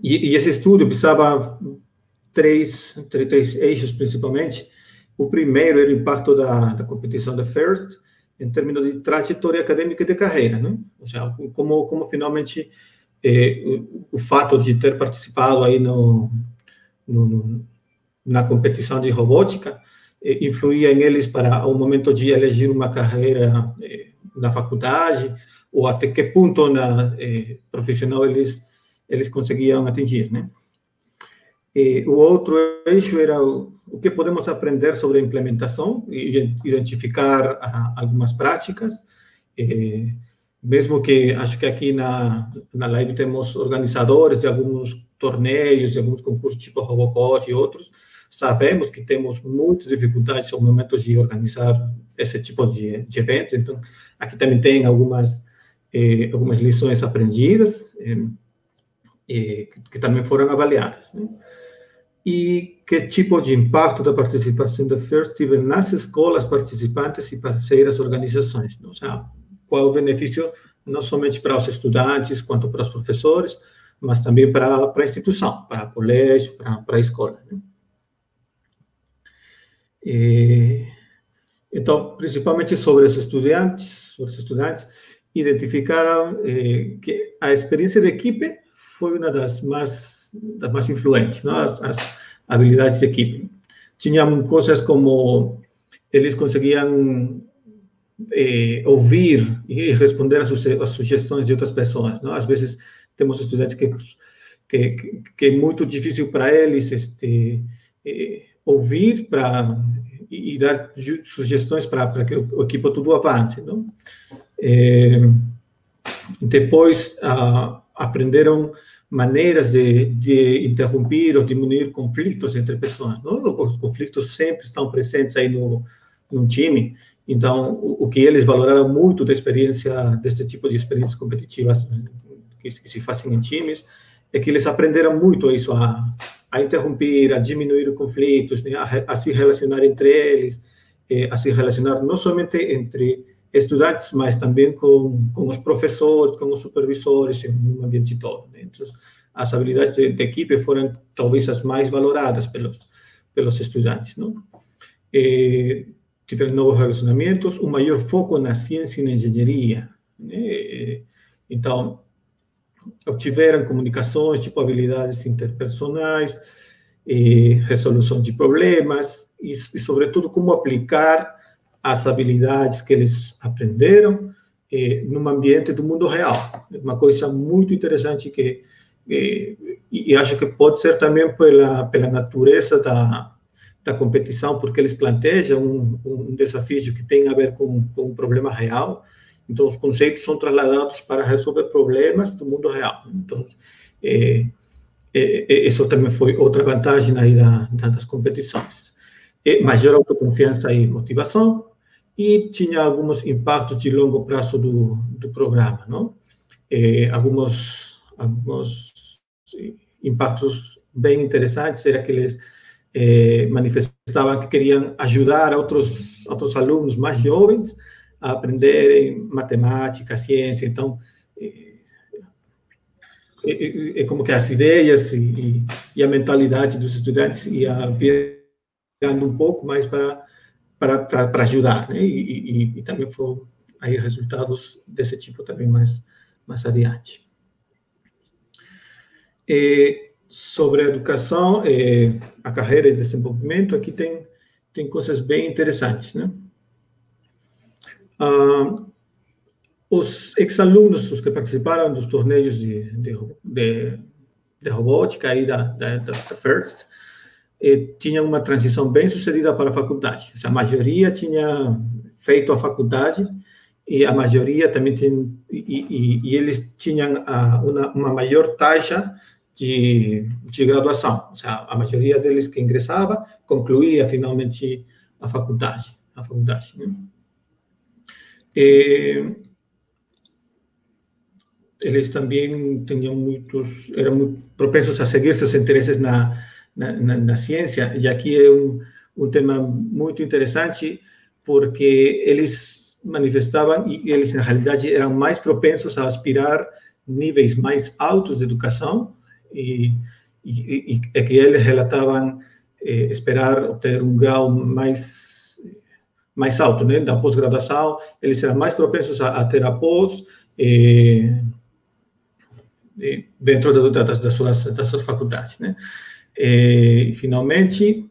e, e, esse estudo precisava três, três eixos principalmente. O primeiro era o impacto da, da competição da FIRST, em termos de trajetória acadêmica e de carreira, né? Ou seja, como, como finalmente é, o, o fato de ter participado aí no, no, no, na competição de robótica eh, influía em eles para o momento de eleger uma carreira eh, na faculdade ou até que ponto na eh, profissional eles eles conseguiam atingir, né? E o outro eixo era o, o que podemos aprender sobre a implementação e identificar a, algumas práticas. Eh, mesmo que acho que aqui na, na live temos organizadores de alguns torneios, de alguns concursos tipo Robocop e outros, sabemos que temos muitas dificuldades no momento de organizar esse tipo de, de eventos, então aqui também tem algumas eh, algumas lições aprendidas eh, que também foram avaliadas. Né? E que tipo de impacto da participação da FIRST teve nas escolas participantes e parceiras organizações? Né? Ou seja, qual o benefício não somente para os estudantes, quanto para os professores, mas também para, para a instituição, para o colégio, para, para a escola. Né? E, então, principalmente sobre os estudantes, os estudantes identificaram eh, que a experiência de equipe foi uma das mais, das mais influentes, não? As, as habilidades de equipe. Tinham coisas como eles conseguiam eh, ouvir e responder às, sugestões de outras pessoas. Não? Às vezes temos estudantes que que, que é muito difícil para eles este, eh, ouvir para e, dar sugestões para que o, equipe tudo avance, não? Eh, depois ah, aprenderam maneiras de, de interromper ou diminuir conflitos entre pessoas, não? Os conflitos sempre estão presentes aí no, no time. Então, o, o, que eles valoraram muito da experiência, desse tipo de experiências competitivas que, que, se fazem em times, é que eles aprenderam muito isso, a, a interromper, a diminuir os conflitos, né, a, a, se relacionar entre eles, eh, a se relacionar não somente entre estudantes, mas também com, com os professores, com os supervisores, em um ambiente todo. Né? Então, as habilidades de, de, equipe foram talvez as mais valoradas pelos, pelos estudantes. Não? Eh, tiveram novos relacionamentos, um maior foco na ciência e na engenharia. Né? Então, obtiveram comunicações, tipo habilidades interpersonais, eh, resolução de problemas e, e, sobretudo, como aplicar as habilidades que eles aprenderam eh, num ambiente do mundo real. Uma coisa muito interessante que eh, e acho que pode ser também pela pela natureza da da competição, porque eles planejam um, um desafio que tem a ver com, com um problema real. Então, os conceitos são trasladados para resolver problemas do mundo real. Então, é, é isso também foi outra vantagem aí da, das competições. É maior autoconfiança e motivação, e tinha alguns impactos de longo prazo do, do programa, não? É, alguns, alguns impactos bem interessantes era que eles eh, manifestavam que queriam ajudar outros outros alunos mais jovens a aprenderem matemática, ciência. Então, é, é, é como que as ideias e, e, a mentalidade dos estudantes ia virando um pouco mais para para, ajudar, né? E, e, e, também foram aí resultados desse tipo também mais mais adiante. E, sobre a educação, eh, a carreira de desenvolvimento, aqui tem, tem coisas bem interessantes, né? Os ex-alunos, os que participaram dos torneios de, de, de, de robótica aí da, da, da FIRST, tinham uma transição bem sucedida para a faculdade. A maioria tinha feito a faculdade e a maioria também tem e, e, e eles tinham a, uma, uma maior taxa de, de graduação. Ou seja, a maioria deles que ingressava concluía finalmente a faculdade. A faculdade né? e, eles também tinham muitos, eram muito propensos a seguir seus interesses na, na, na, na ciência. E aqui é um, um tema muito interessante, porque eles manifestavam, e eles, na realidade, eram mais propensos a aspirar níveis mais altos de educação, e, e, e que eles relatavam eh, esperar obter um grau mais mais alto, né, da pós-graduação, eles eram mais propensos a, a ter a pós eh, eh, dentro da, das, das, suas, das suas faculdades, né. E, finalmente,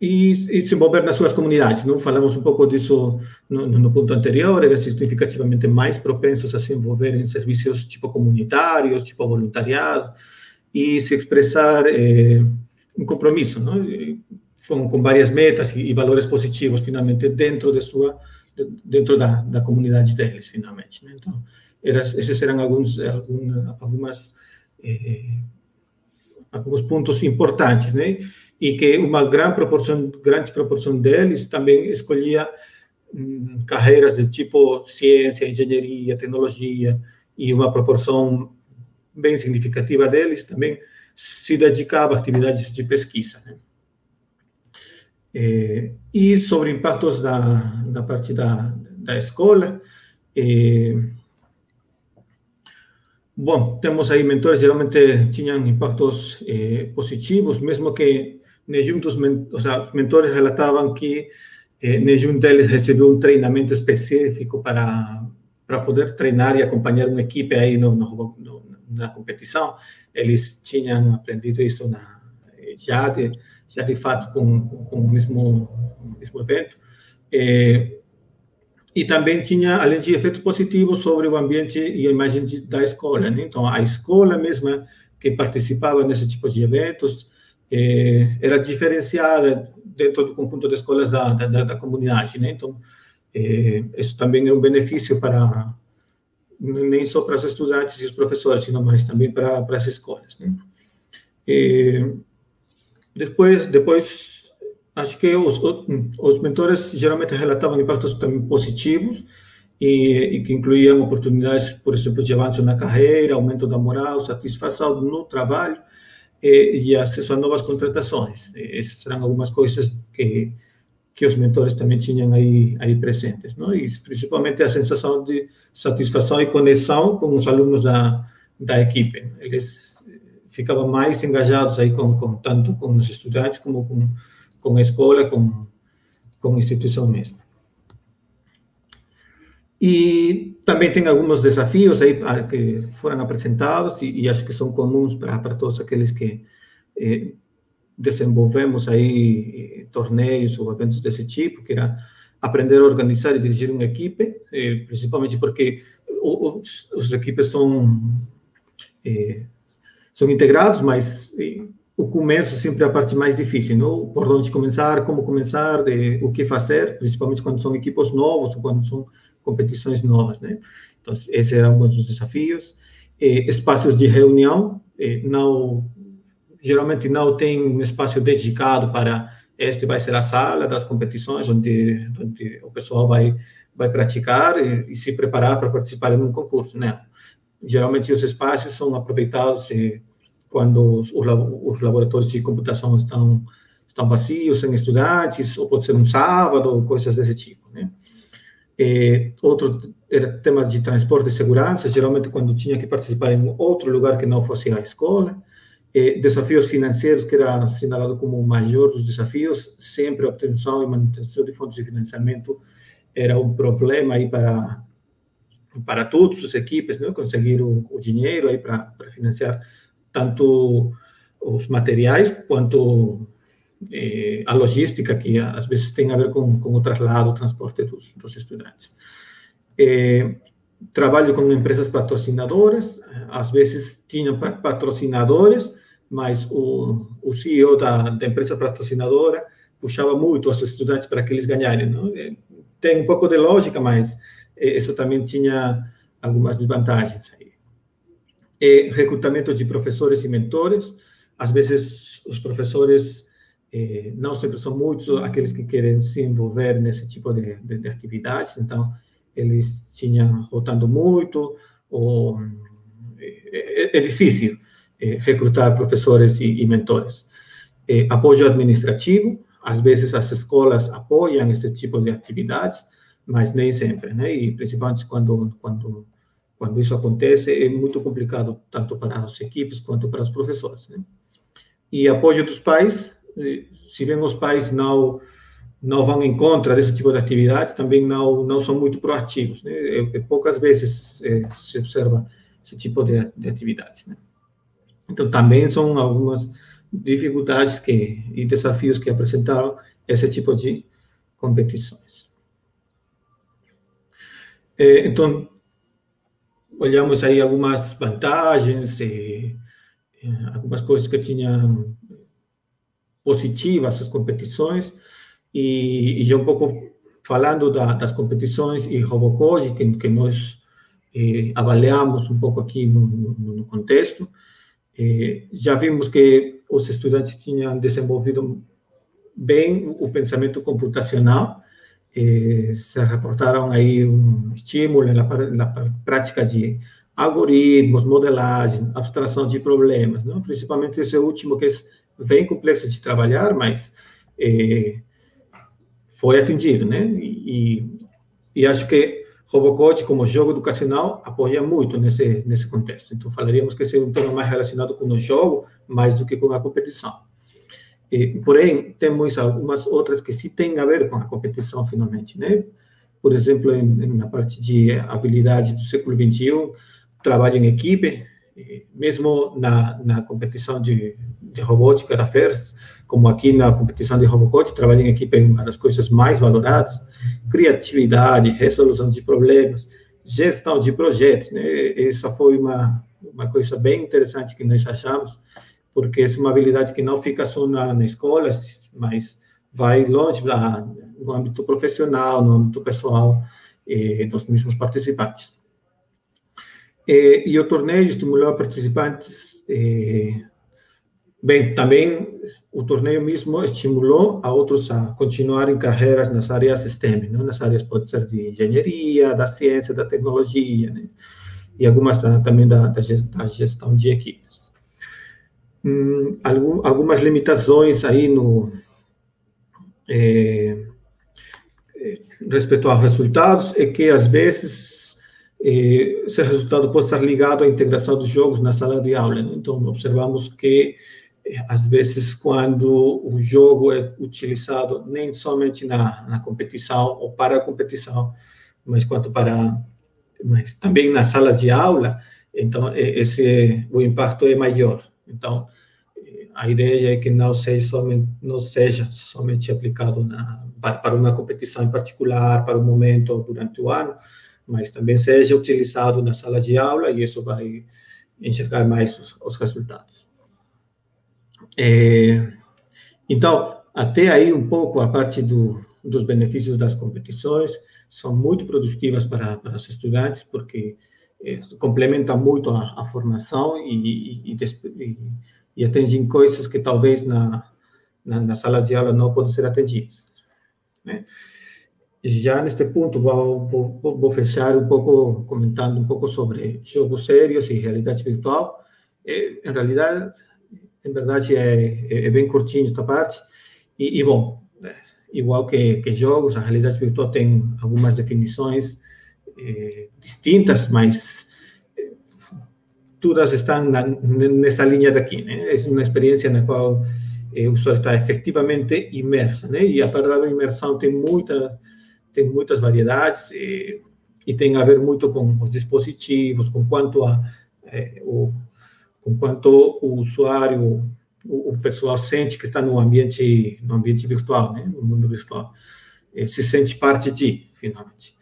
e, e, se envolver nas suas comunidades. Não falamos um pouco disso no, no, ponto anterior, eram significativamente mais propensos a se envolver em serviços tipo comunitários, tipo voluntariado, e se expressar eh, um compromisso, não? Com, com várias metas e, e, valores positivos, finalmente, dentro de sua dentro da, da comunidade deles, finalmente. Né? Então, esses eram alguns, algumas, algumas eh, alguns pontos importantes, né? E que uma grande proporção, grande proporção deles também escolhia hum, carreiras de tipo ciência, engenharia, tecnologia, e uma proporção bem significativa deles também se dedicava a atividades de pesquisa. Né? É, e sobre impactos da, da parte da, da escola, é, Bom, temos aí mentores, geralmente tinham impactos eh, positivos, mesmo que nenhum dos ou seja, mentores relatavam que eh, nenhum deles recebeu um treinamento específico para, para poder treinar e acompanhar uma equipe aí no, no, no, na competição. Eles tinham aprendido isso na, já, de, já de fato com, com, com o, mesmo, com o mesmo evento. Eh, e também tinha, além de efeitos positivos sobre o ambiente e a imagem de, da escola. Né? Então, a escola mesma que participava nesse tipo de eventos eh, era diferenciada dentro do conjunto de escolas da, da, da comunidade. Né? Então, eh, isso também é um benefício para nem só para os estudantes e os professores, sino mais também para, para as escolas. Né? Eh, depois, depois acho que os, os mentores geralmente relatavam impactos também positivos e, e, que incluíam oportunidades, por exemplo, de avanço na carreira, aumento da moral, satisfação no trabalho e, e acesso a novas contratações. Essas eram algumas coisas que que os mentores também tinham aí aí presentes, não? E principalmente a sensação de satisfação e conexão com os alunos da da equipe. Eles ficavam mais engajados aí com, com tanto com os estudantes como com com a escola, com, com a instituição mesmo. E também tem alguns desafios aí que foram apresentados e, e acho que são comuns para, para todos aqueles que eh, desenvolvemos aí eh, torneios ou eventos desse tipo, que era aprender a organizar e dirigir uma equipe, eh, principalmente porque os, os equipes são eh, são integrados, mas eh, o começo sempre é a parte mais difícil, não? Por onde começar, como começar, de, o que fazer, principalmente quando são equipos novos ou quando são competições novas, né? Então, esses eram alguns dos desafios. Espaços de reunião, não, geralmente não tem um espaço dedicado para este vai ser a sala das competições, onde, onde o pessoal vai, vai praticar e, e se preparar para participar em um concurso, né? Geralmente os espaços são aproveitados eh, quando os, os laboratórios de computação estão, estão vazios, sem estudantes, ou pode ser um sábado, coisas desse tipo, né? É, outro era tema de transporte e segurança, geralmente quando tinha que participar em outro lugar que não fosse a escola. É, desafios financeiros, que era assinalado como o maior dos desafios, sempre a obtenção e manutenção de fontes de financiamento era um problema aí para para todas as equipes, né? conseguir o, o dinheiro aí para, para financiar tanto os materiais quanto eh, a logística, que às vezes tem a ver com, com o traslado, o transporte dos, dos estudantes. Eh, trabalho com empresas patrocinadoras, às vezes tinham patrocinadores, mas o, o CEO da, da empresa patrocinadora puxava muito os estudantes para que eles ganharem. Não? Eh, tem um pouco de lógica, mas eh, isso também tinha algumas desvantagens aí é recrutamento de professores e mentores. Às vezes, os professores eh, não sempre são muitos aqueles que querem se envolver nesse tipo de, de, de atividades, então, eles tinham rotando muito, ou é, é difícil eh, recrutar professores e, e mentores. Apoio administrativo, às vezes as escolas apoiam esse tipo de atividades, mas nem sempre, né? E principalmente quando quando quando isso acontece, é muito complicado, tanto para as equipes quanto para os professores. Né? E apoio dos pais, eh, se bem os pais não não vão em contra desse tipo de atividades, também não não são muito proativos. Né? É, é, poucas vezes é, se observa esse tipo de, de atividades. Né? Então, também são algumas dificuldades que, e desafios que apresentaram esse tipo de competições. É, então, olhamos aí algumas vantagens, e, algumas coisas que tinham positivas as competições, e, e já um pouco falando da, das competições e Robocode, que, que nós eh, avaliamos um pouco aqui no, no, no contexto, eh, já vimos que os estudantes tinham desenvolvido bem o pensamento computacional, eh, se reportaram aí um estímulo na, na prática de algoritmos, modelagem, abstração de problemas, não? principalmente esse último que é bem complexo de trabalhar, mas eh, foi atingido, né? E, e acho que Robocode, como jogo educacional, apoia muito nesse, nesse contexto. Então, falaríamos que esse é um tema mais relacionado com o jogo, mais do que com a competição. Porém, temos algumas outras que sim têm a ver com a competição, finalmente, né? Por exemplo, em, na parte de habilidades do século XXI, trabalho em equipe, mesmo na, na competição de, de robótica da FIRST, como aqui na competição de Robocode, trabalho em equipe é uma das coisas mais valoradas, criatividade, resolução de problemas, gestão de projetos, né? Essa foi uma, uma coisa bem interessante que nós achamos, porque é uma habilidade que não fica só na, na escola, mas vai longe da, no âmbito profissional, no âmbito pessoal eh, dos mesmos participantes. E o torneio estimulou participantes eh, Bem, também o torneio mesmo estimulou a outros a continuarem carreiras nas áreas STEM, né? nas áreas pode ser de engenharia, da ciência, da tecnologia, né? e algumas também da, da gestão de equipes. Hum, algumas limitações aí no é, respeito aos resultados é que às vezes é, esse resultado pode estar ligado à integração dos jogos na sala de aula. Né? Então observamos que às vezes, quando o jogo é utilizado nem somente na, na competição ou para a competição, mas quanto para, mas também na sala de aula, então esse o impacto é maior. Então, a ideia é que não seja somente, não seja somente aplicado na, para uma competição em particular, para um momento durante o ano, mas também seja utilizado na sala de aula e isso vai enxergar mais os, os resultados. É, então, até aí um pouco a parte do, dos benefícios das competições, são muito produtivas para, para os estudantes, porque é, complementam muito a, a formação e, e, e, e, coisas que talvez na, na, na, sala de aula não podem ser atendidas. Né? Já neste ponto, vou, vou, vou, fechar um pouco comentando um pouco sobre jogos sérios e realidade virtual. É, em realidade, em verdade é, é, é bem curtinho esta parte. E, bom, é, igual que, que, jogos, a realidade virtual tem algumas definições é, distintas, mas é, todas estão na, nessa linha daqui, né? É uma experiência na qual o usuário está efetivamente imerso, né? E a palavra imersão tem muita tem muitas variedades e, e tem a ver muito com os dispositivos, com quanto a é, o com quanto o usuário, o, o, pessoal sente que está no ambiente, no ambiente virtual, né, no mundo virtual, é, se sente parte de, finalmente.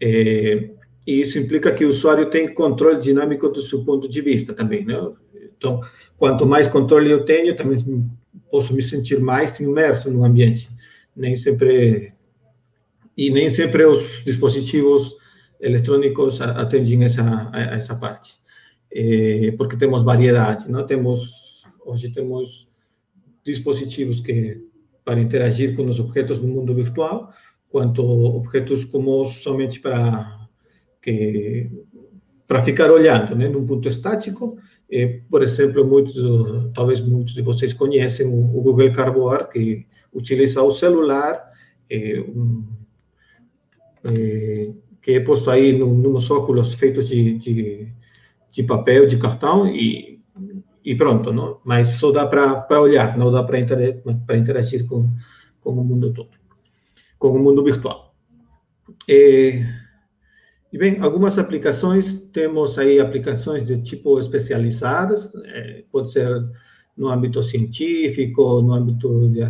É, e isso implica que o usuário tem controle dinâmico do seu ponto de vista também, né? Então, quanto mais controle eu tenho, também posso me sentir mais imerso no ambiente. Nem sempre e nem sempre os dispositivos eletrônicos atendem essa essa parte eh, porque temos variedade, não temos hoje temos dispositivos que para interagir com os objetos do mundo virtual, quanto objetos como somente para que para ficar olhando, né, num ponto estático. Eh, por exemplo, muitos, talvez muitos de vocês conhecem o, Google Carboar, que utiliza o celular, eh, um, que é posto aí num, nos óculos feitos de, de de papel, de cartão e, e pronto, não? Mas só dá para olhar, não dá para interagir, interagir com, com o mundo todo, com o mundo virtual. E, e bem, algumas aplicações, temos aí aplicações de tipo especializadas, é, pode ser no âmbito científico, no âmbito de,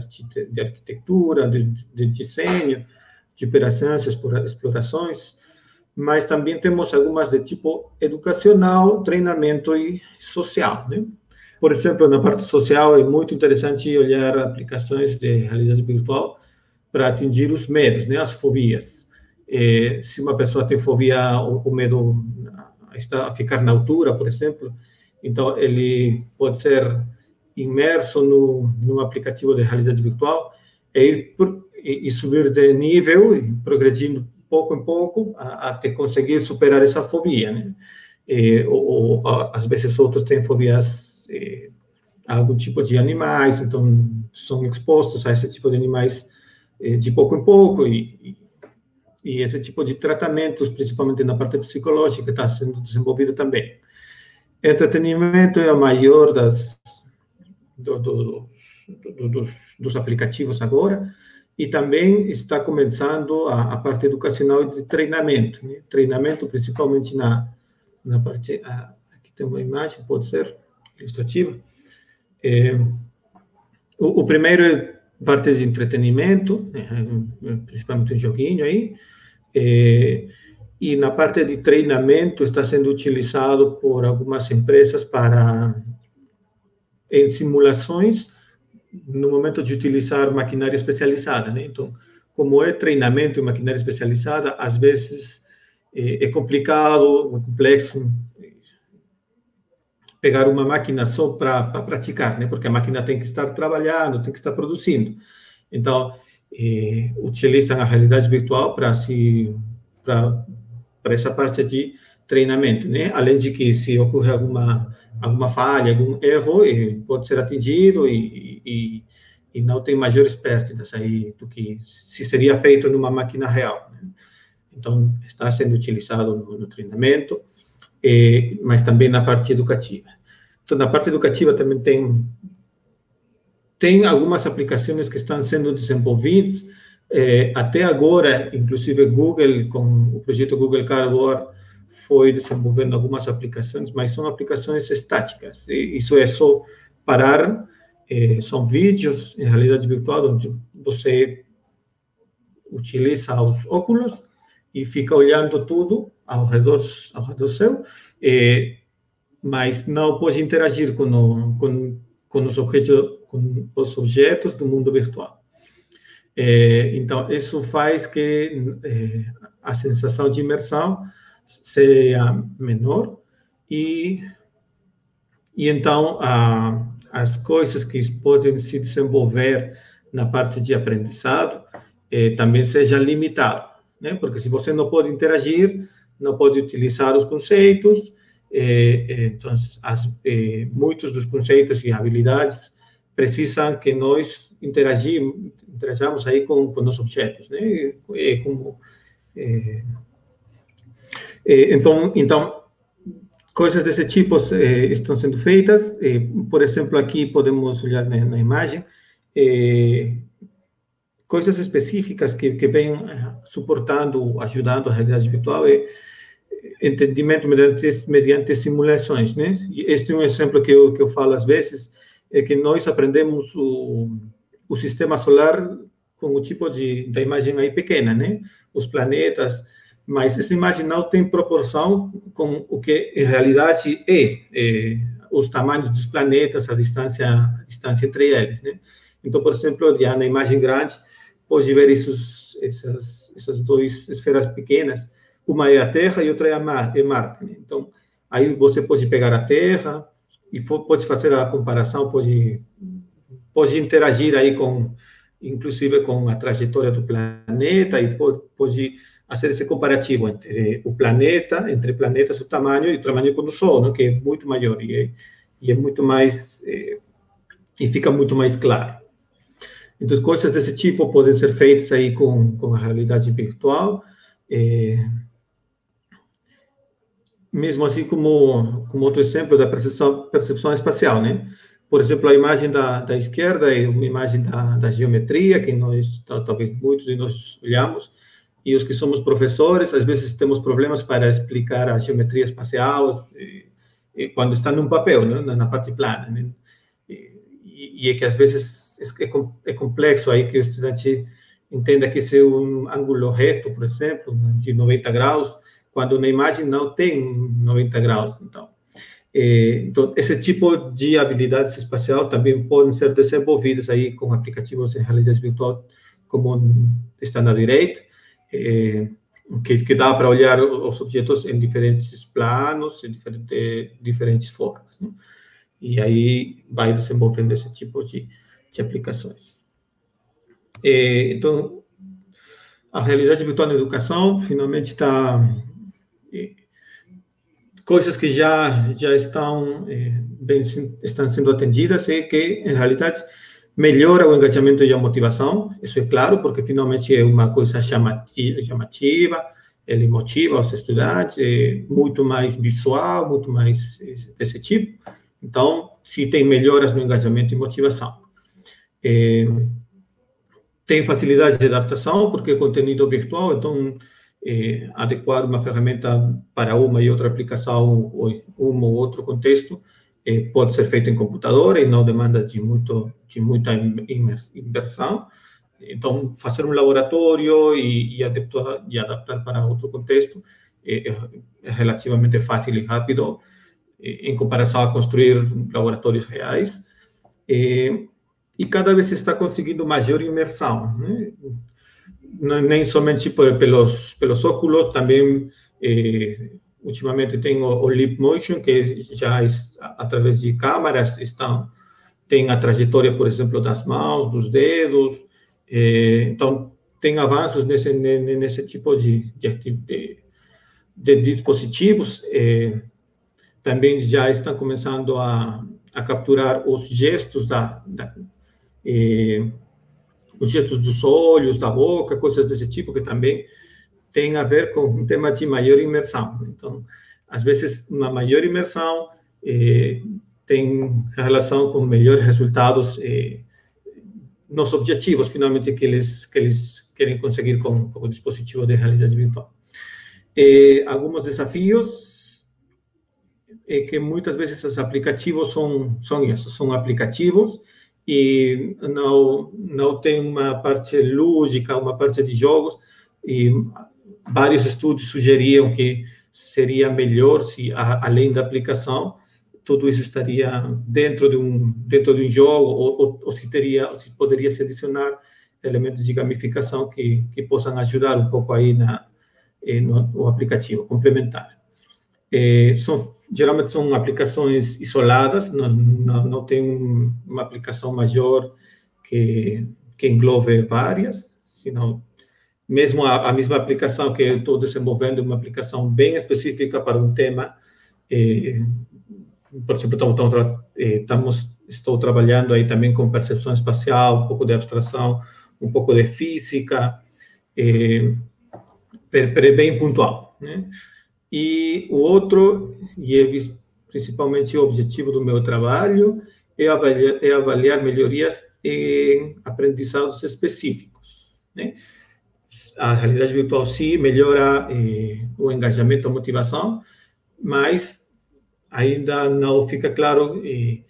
de arquitetura, de, de desenho, de operações, explorações, mas também temos algumas de tipo educacional, treinamento e social, né? Por exemplo, na parte social é muito interessante olhar aplicações de realidade virtual para atingir os medos, né, as fobias. É, se uma pessoa tem fobia ou, ou medo a ficar na altura, por exemplo, então ele pode ser imerso no, no aplicativo de realidade virtual e ir e, e subir de nível, progredindo pouco em pouco, a, até conseguir superar essa fobia, né? E, ou, ou, às vezes outros têm fobias eh, a algum tipo de animais, então são expostos a esse tipo de animais eh, de pouco em pouco e, e, esse tipo de tratamentos, principalmente na parte psicológica, está sendo desenvolvido também. Entretenimento é a maior das do, do, do, dos, dos aplicativos agora, e também está começando a, a parte educacional de treinamento, né? treinamento principalmente na, na parte, ah, aqui tem uma imagem, pode ser ilustrativa. É, o, o, primeiro é parte de entretenimento, né? principalmente um joguinho aí, é, e na parte de treinamento está sendo utilizado por algumas empresas para em simulações no momento de utilizar maquinária especializada, né? Então, como é treinamento em maquinária especializada, às vezes é, é complicado, é complexo pegar uma máquina só para praticar, né? Porque a máquina tem que estar trabalhando, tem que estar produzindo. Então, é, utilizam a realidade virtual para se para essa parte de treinamento, né? Além de que se ocorre alguma alguma falha, algum erro, pode ser atingido e, e, e não tem maiores perdas aí do que se seria feito numa máquina real. Né? Então, está sendo utilizado no, no treinamento, eh, mas também na parte educativa. Então, na parte educativa também tem tem algumas aplicações que estão sendo desenvolvidas. Eh, até agora, inclusive Google, com o projeto Google Cardboard, foi desenvolvendo algumas aplicações, mas são aplicações estáticas. Isso é só parar, é, são vídeos em realidade virtual, onde você utiliza os óculos e fica olhando tudo ao redor, ao redor seu, é, mas não pode interagir com, o, com, com, os objetos, com os objetos do mundo virtual. É, então, isso faz que é, a sensação de imersão seja menor e, e então a, as coisas que podem se desenvolver na parte de aprendizado eh, também seja limitado, né? Porque se você não pode interagir, não pode utilizar os conceitos, eh, eh então as, eh, muitos dos conceitos e habilidades precisam que nós interagimos, interajamos aí com, com os objetos, né? É como eh, eh, então, então coisas desse tipo eh, estão sendo feitas. Eh, por exemplo, aqui podemos olhar na, na imagem coisas específicas que, que vêm suportando, ajudando a realidade virtual entendimento mediante, mediante simulações, né? Este é um exemplo que eu, que eu falo às vezes, é que nós aprendemos o, o sistema solar com o tipo de da imagem aí pequena, né? Os planetas, mas essa imagem não tem proporção com o que em realidade é, é os tamanhos dos planetas, a distância, a distância entre eles, né? Então, por exemplo, já na imagem grande, pode ver esses, essas, essas duas esferas pequenas, uma é a Terra e outra é, Mar, é Marte. Né? Então, aí você pode pegar a Terra e pode fazer a comparação, pode, pode interagir aí com, inclusive com a trajetória do planeta e pode, pode fazer esse comparativo entre o planeta, entre planetas, o tamanho e o tamanho do Sol, não? que é muito maior e é, e é muito mais é, e fica muito mais claro. Então, coisas desse tipo podem ser feitas aí com, com a realidade virtual, é, mesmo assim como, como outro exemplo da percepção, percepção espacial, né? Por exemplo, a imagem da, da esquerda é uma imagem da, da geometria, que nós, talvez muitos de nós olhamos, e os que somos professores, às vezes temos problemas para explicar a geometria espacial e, e quando está num papel, né, na parte plana. Né? E, e é que às vezes é, é, complexo aí que o estudante entenda que esse é um ângulo reto, por exemplo, de 90 graus, quando na imagem não tem 90 graus. Então, é, então esse tipo de habilidades espacial também podem ser desenvolvidas aí com aplicativos em realidade virtual, como está na direita, que, que dá para olhar os objetos em diferentes planos, em diferente, diferentes formas. Né? E aí vai desenvolvendo esse tipo de, de aplicações. É, então, a realidade virtual na educação finalmente está coisas que já já estão é, bem estão sendo atendidas e que em realidade melhora o engajamento e a motivação, isso é claro, porque finalmente é uma coisa chamativa, ele motiva os estudantes, é muito mais visual, muito mais desse tipo. Então, se tem melhoras no engajamento e motivação. É, tem facilidade de adaptação, porque é conteúdo virtual, então é, adequar uma ferramenta para uma e outra aplicação, ou um ou outro contexto, é, pode ser feito em computador e não demanda de, muito, de muita inversão. Então, fazer um laboratório e, e, adaptar, e adaptar para outro contexto é, é, é relativamente fácil e rápido em comparação a construir laboratórios reais. É, e cada vez está conseguindo maior imersão, né? Nem somente pelos, pelos óculos, também eh, ultimamente tem o, o Leap Motion, que já através de câmaras estão, tem a trajetória, por exemplo, das mãos, dos dedos, eh, então tem avanços nesse, nesse tipo de, de, de, dispositivos, eh, também já estão começando a, a capturar os gestos da, da eh, os gestos dos olhos, da boca, coisas desse tipo, que também tem a ver com um tema de maior imersão. Então, às vezes, uma maior imersão eh, tem relação com melhores resultados eh, nos objetivos, finalmente, que eles, que eles querem conseguir com, com o dispositivo de realidade virtual. Eh, alguns desafios é que muitas vezes os aplicativos são, são esses, são aplicativos e não não tem uma parte lúdica, uma parte de jogos e vários estudos sugeriam que seria melhor se além da aplicação tudo isso estaria dentro de um dentro de um jogo ou, ou, ou se teria ou se poderia se adicionar elementos de gamificação que que possam ajudar um pouco aí na eh, no, no aplicativo complementar é, são, geralmente são aplicações isoladas, não, não, não tem uma aplicação maior que, que englobe várias, senão mesmo a, a mesma aplicação que eu estou desenvolvendo, uma aplicação bem específica para um tema, é, por exemplo, estamos, estamos, estou trabalhando aí também com percepção espacial, um pouco de abstração, um pouco de física, é, bem pontual, né? E o outro, e é principalmente o objetivo do meu trabalho, é avaliar, é avaliar melhorias em aprendizados específicos. Né? A realidade virtual, sim, melhora eh, o engajamento, a motivação, mas ainda não fica claro eh,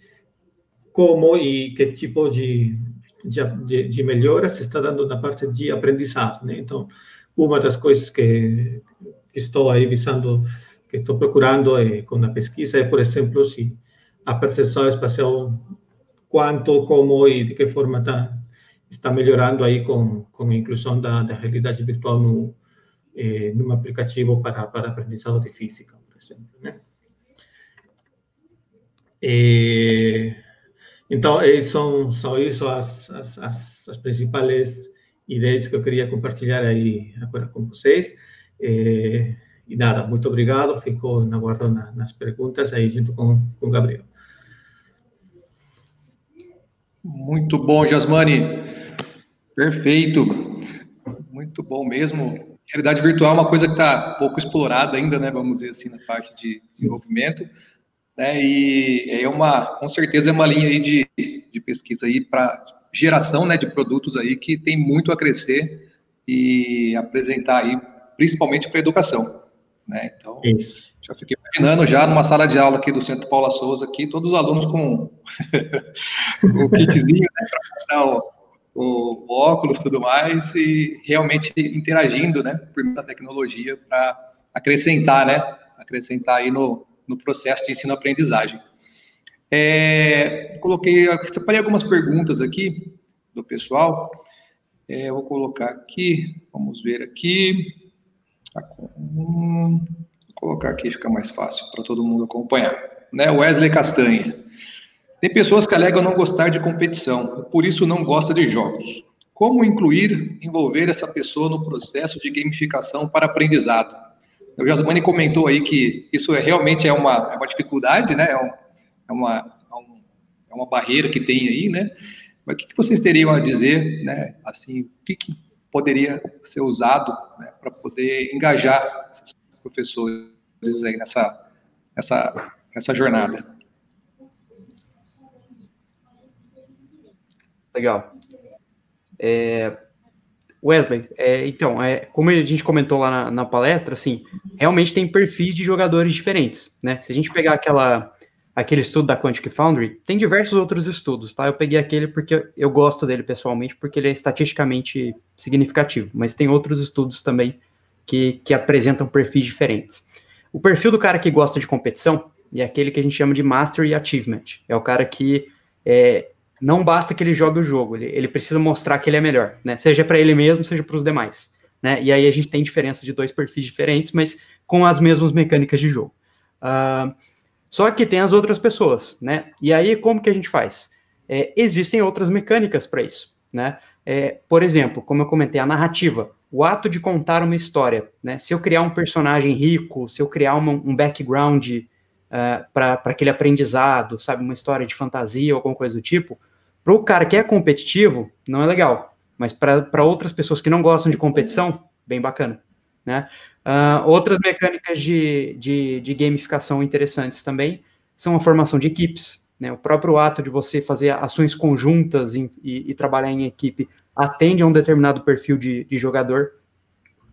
como e que tipo de, de, de melhora se está dando na parte de aprendizado. Né? Então, uma das coisas que estou aí visando, que estou procurando eh, com a pesquisa é, por exemplo, se a percepção espacial, quanto, como e de que forma está, está melhorando aí com, com a inclusão da, da realidade virtual no, eh, num aplicativo para, para aprendizado de física, por exemplo, né? E, então, são, são isso as, as, as, as principais ideias que eu queria compartilhar aí agora com vocês. Eh, e nada, muito obrigado. Fico na guarda na, nas perguntas aí junto com o Gabriel. Muito bom, Jasmani. Perfeito. Muito bom mesmo. Realidade virtual é uma coisa que está pouco explorada ainda, né? Vamos dizer assim, na parte de desenvolvimento. Né, e é uma, com certeza, é uma linha aí de, de pesquisa aí para geração né, de produtos aí que tem muito a crescer e apresentar aí principalmente para a educação. Né? Então, Isso. Já fiquei imaginando já numa sala de aula aqui do Centro Paula Souza, aqui, todos os alunos com [laughs] o kitzinho, né, para o, o, óculos e tudo mais, e realmente interagindo, né, por meio da tecnologia para acrescentar, né, acrescentar aí no, no processo de ensino-aprendizagem. É, coloquei, separei algumas perguntas aqui do pessoal, é, vou colocar aqui, vamos ver aqui, vou colocar aqui, fica mais fácil para todo mundo acompanhar. Né? Wesley Castanha. Tem pessoas que alegam não gostar de competição, por isso não gosta de jogos. Como incluir, envolver essa pessoa no processo de gamificação para aprendizado? O Jasmine comentou aí que isso é, realmente é uma, é uma dificuldade, né? É, um, é, uma, é, um, é uma barreira que tem aí, né? Mas o que, que vocês teriam a dizer, né? Assim, o que, que poderia ser usado né, para poder engajar esses professores aí nessa, nessa, nessa jornada? Legal. É, Wesley, é, então, é, como a gente comentou lá na, na, palestra, assim, realmente tem perfis de jogadores diferentes, né? Se a gente pegar aquela, aquele estudo da Quantic Foundry, tem diversos outros estudos, tá? Eu peguei aquele porque eu gosto dele pessoalmente, porque ele é estatisticamente significativo, mas tem outros estudos também que, que apresentam perfis diferentes. O perfil do cara que gosta de competição é aquele que a gente chama de Mastery Achievement. É o cara que é, não basta que ele jogue o jogo, ele, ele precisa mostrar que ele é melhor, né? Seja para ele mesmo, seja para os demais. Né? E aí a gente tem diferença de dois perfis diferentes, mas com as mesmas mecânicas de jogo. Uh, só que tem as outras pessoas, né? E aí como que a gente faz? É, existem outras mecânicas para isso, né? É, por exemplo, como eu comentei, a narrativa, o ato de contar uma história, né? Se eu criar um personagem rico, se eu criar uma, um background uh, para aquele aprendizado, sabe, uma história de fantasia ou alguma coisa do tipo, para o cara que é competitivo, não é legal. Mas para outras pessoas que não gostam de competição, bem bacana. Né? Uh, outras mecânicas de, de, de, gamificação interessantes também são a formação de equipes. Né? O próprio ato de você fazer ações conjuntas em, e, e, trabalhar em equipe atende a um determinado perfil de, de jogador.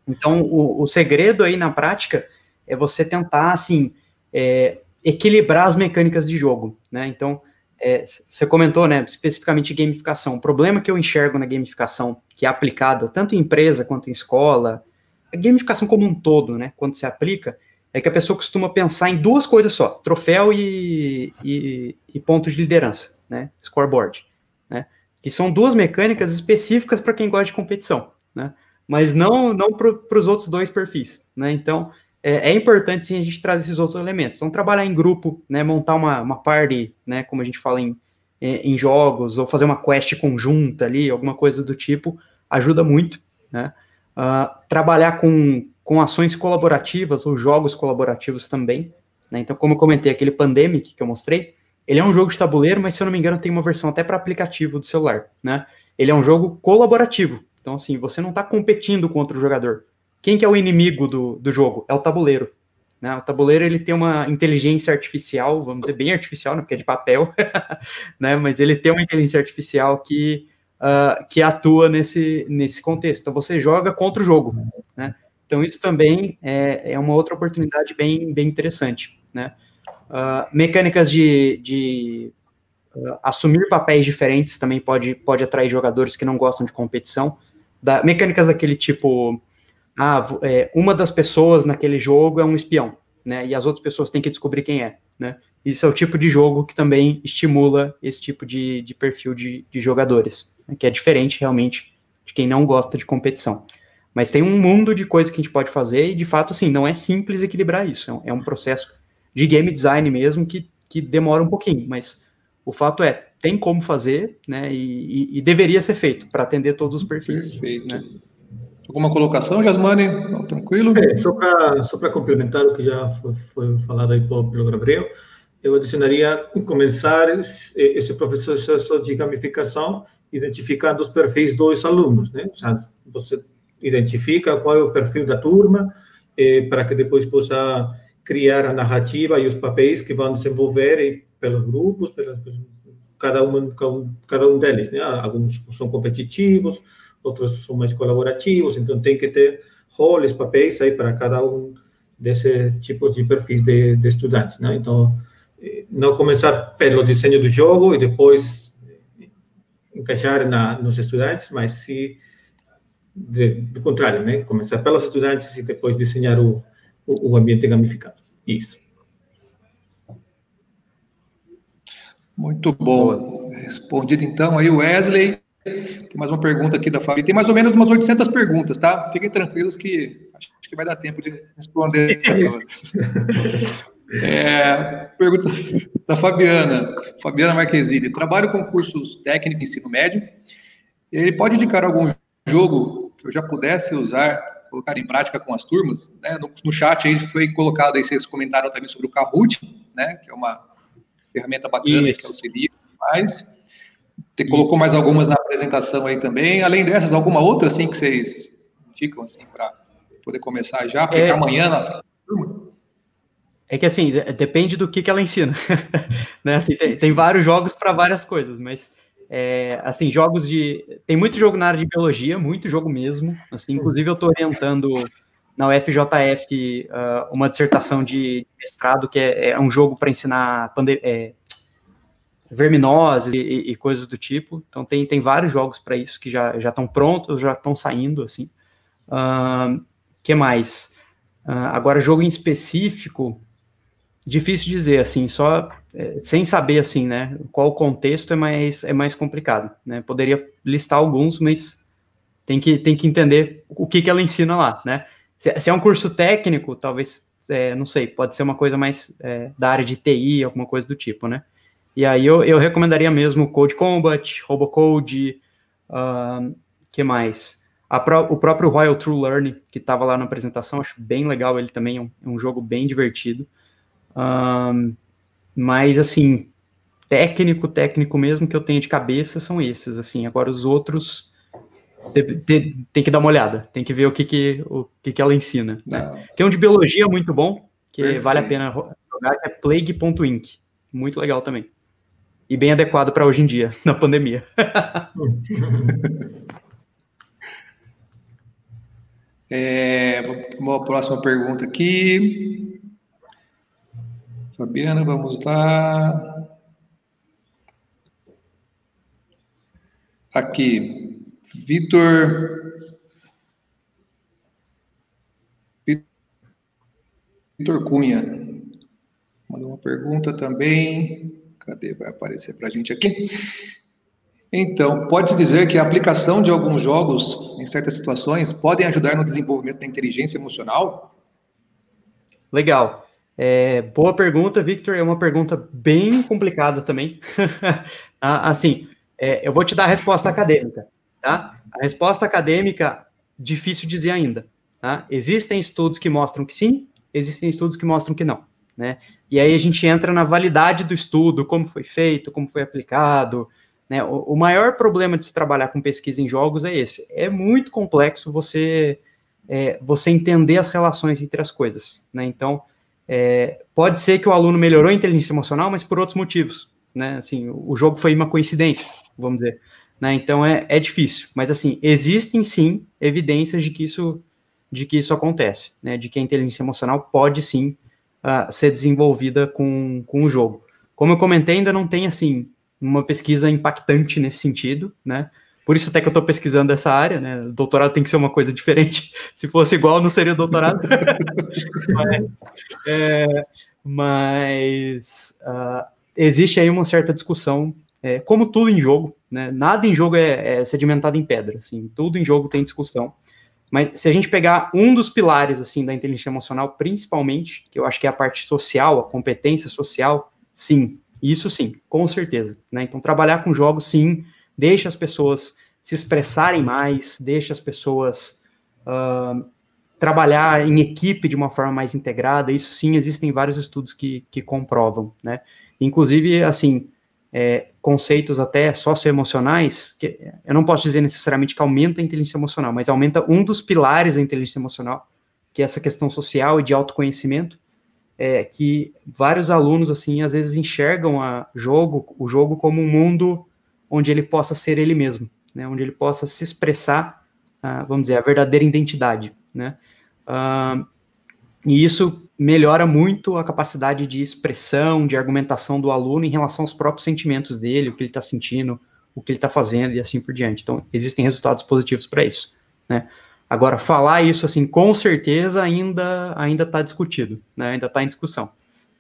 Então, o, o, segredo aí na prática é você tentar, assim, é, equilibrar as mecânicas de jogo. Né? Então, é, você comentou, né, especificamente gamificação. O problema que eu enxergo na gamificação, que é aplicada tanto em empresa quanto em escola, a gamificação como um todo, né, quando se aplica, é que a pessoa costuma pensar em duas coisas só, troféu e, e, e pontos de liderança, né, scoreboard, né, que são duas mecânicas específicas para quem gosta de competição, né, mas não, não para os outros dois perfis, né, então é, é, importante sim a gente trazer esses outros elementos. Então, trabalhar em grupo, né, montar uma, uma party, né, como a gente fala em, em jogos, ou fazer uma quest conjunta ali, alguma coisa do tipo, ajuda muito, né? Uh, trabalhar com, com ações colaborativas ou jogos colaborativos também, né? Então, como eu comentei, aquele Pandemic que eu mostrei, ele é um jogo de tabuleiro, mas se eu não me engano tem uma versão até para aplicativo do celular, né? Ele é um jogo colaborativo. Então, assim, você não está competindo contra o jogador. Quem que é o inimigo do, do jogo? É o tabuleiro. Né? O tabuleiro ele tem uma inteligência artificial, vamos dizer bem artificial, né? porque é de papel, [laughs] né? mas ele tem uma inteligência artificial que, uh, que atua nesse, nesse contexto. Então você joga contra o jogo. Né? Então isso também é, é uma outra oportunidade bem, bem interessante. Né? Uh, mecânicas de, de uh, assumir papéis diferentes também pode, pode atrair jogadores que não gostam de competição. Da, mecânicas daquele tipo ah, é, uma das pessoas naquele jogo é um espião, né? E as outras pessoas têm que descobrir quem é, né? Isso é o tipo de jogo que também estimula esse tipo de, de perfil de, de jogadores? Que é diferente realmente de quem não gosta de competição. Mas tem um mundo de coisas que a gente pode fazer e, de fato, sim, não é simples equilibrar isso. É um, é um processo de game design mesmo que, que demora um pouquinho, mas o fato é, tem como fazer, né? E, e, e deveria ser feito para atender todos os perfis. Perfeito. Né? Alguma colocação, Jasmine? Não, tranquilo? É, só para só complementar o que já foi, foi falado aí pelo Gabriel, eu adicionaria começar esse processo de gamificação identificando os perfis dos alunos, né? Você identifica qual é o perfil da turma eh, para que depois possa criar a narrativa e os papéis que vão desenvolver pelos grupos, pelos, cada um cada um deles, né? Alguns são competitivos, outros são mais colaborativos, então tem que ter roles, papéis aí para cada um desse tipo de perfis de, de estudantes, né? Então, eh, não começar pelo desenho do jogo e depois encaixar na, nos estudantes, mas sim de, do contrário, né? Começar pelos estudantes e depois desenhar o, o, o ambiente gamificado. Isso. Muito bom. Respondido então aí, Wesley. Tem mais uma pergunta aqui da Fabi. Tem mais ou menos umas 800 perguntas, tá? Fiquem tranquilos que acho que vai dar tempo de responder. [laughs] é, [laughs] pergunta da Fabiana. Fabiana Marquezine. Trabalho com cursos técnicos ensino médio. Ele pode indicar algum jogo que eu já pudesse usar, colocar em prática com as turmas? Né? No, no chat aí foi colocado aí, vocês comentaram também sobre o Kahoot, né? Que é uma ferramenta bacana Isso. que auxilia mais. Você colocou mais algumas na apresentação aí também. Além dessas, alguma outra assim que vocês indicam assim para poder começar já, porque é, amanhã na turma? É que assim, depende do que, que ela ensina. [laughs] né? assim, tem, tem vários jogos para várias coisas, mas é, assim, jogos de. Tem muito jogo na área de biologia, muito jogo mesmo. Assim, inclusive, eu estou orientando na UFJF uh, uma dissertação de mestrado que é, é um jogo para ensinar pande é, verminoses e, e, coisas do tipo. Então tem, tem vários jogos para isso que já já estão prontos, já estão saindo assim. Uh, que mais? Uh, agora jogo em específico, difícil dizer assim, só é, sem saber assim, né? Qual o contexto é mais é mais complicado, né? Poderia listar alguns, mas tem que tem que entender o que que ela ensina lá, né? Se, se é um curso técnico, talvez, é, não sei, pode ser uma coisa mais é, da área de TI, alguma coisa do tipo, né? E aí eu, eu recomendaria mesmo Code Combat, Robocode, uh, que mais? Pro, o próprio Royal True Learning, que estava lá na apresentação, acho bem legal ele também, é um, é um jogo bem divertido. Um, mas, assim, técnico, técnico mesmo que eu tenho de cabeça são esses, assim. Agora os outros tem, tem, que dar uma olhada, tem que ver o que, que, o que, que ela ensina. Né? Tem um de biologia muito bom, que Perfeito. vale a pena jogar, que é Plague.inc. Muito legal também. E bem adequado para hoje em dia, [laughs] na pandemia. [laughs] é, uma próxima pergunta aqui. Fabiana, vamos lá. Aqui. Vitor. Vitor Cunha. Mandou uma pergunta também. Cadê? Vai aparecer para a gente aqui. Então, pode-se dizer que a aplicação de alguns jogos, em certas situações, podem ajudar no desenvolvimento da inteligência emocional? Legal. É, boa pergunta, Victor. É uma pergunta bem complicada também. [laughs] Ah, assim, é, eu vou te dar a resposta acadêmica. Tá? A resposta acadêmica, difícil dizer ainda. Tá? Existem estudos que mostram que sim, existem estudos que mostram que não. Né? E aí a gente entra na validade do estudo, como foi feito, como foi aplicado. Né? O, o maior problema de se trabalhar com pesquisa em jogos é esse. É muito complexo você, é, você entender as relações entre as coisas. Né? Então, é, pode ser que o aluno melhorou a inteligência emocional, mas por outros motivos. Né? Assim, o jogo foi uma coincidência, vamos dizer. Né? Então é, é difícil, mas assim existem sim evidências de que isso de que isso acontece, né? De que a inteligência emocional pode sim uh, ser desenvolvida com, com o jogo. Como eu comentei, ainda não tem assim uma pesquisa impactante nesse sentido, né? Por isso até que eu estou pesquisando essa área, né? Doutorado tem que ser uma coisa diferente. [laughs] Se fosse igual, não seria doutorado. [laughs] mas, é, mas uh, existe aí uma certa discussão é, como tudo em jogo, né? Nada em jogo é, é, sedimentado em pedra, assim, tudo em jogo tem discussão. Mas se a gente pegar um dos pilares assim da inteligência emocional, principalmente, que eu acho que é a parte social, a competência social, sim, isso sim, com certeza. Né? Então trabalhar com jogos, sim, deixa as pessoas se expressarem mais, deixa as pessoas uh, trabalhar em equipe de uma forma mais integrada. Isso sim, existem vários estudos que, que comprovam, né? Inclusive, assim, é, conceitos até socioemocionais, que eu não posso dizer necessariamente que aumenta a inteligência emocional, mas aumenta um dos pilares da inteligência emocional, que é essa questão social e de autoconhecimento, é, que vários alunos, assim, às vezes enxergam a jogo, o jogo como um mundo onde ele possa ser ele mesmo, né, onde ele possa se expressar, vamos dizer, a verdadeira identidade, né, e isso melhora muito a capacidade de expressão, de argumentação do aluno em relação aos próprios sentimentos dele, o que ele está sentindo, o que ele está fazendo e assim por diante. Então, existem resultados positivos para isso, né? Agora, falar isso assim com certeza ainda ainda está discutido, né? Ainda está em discussão,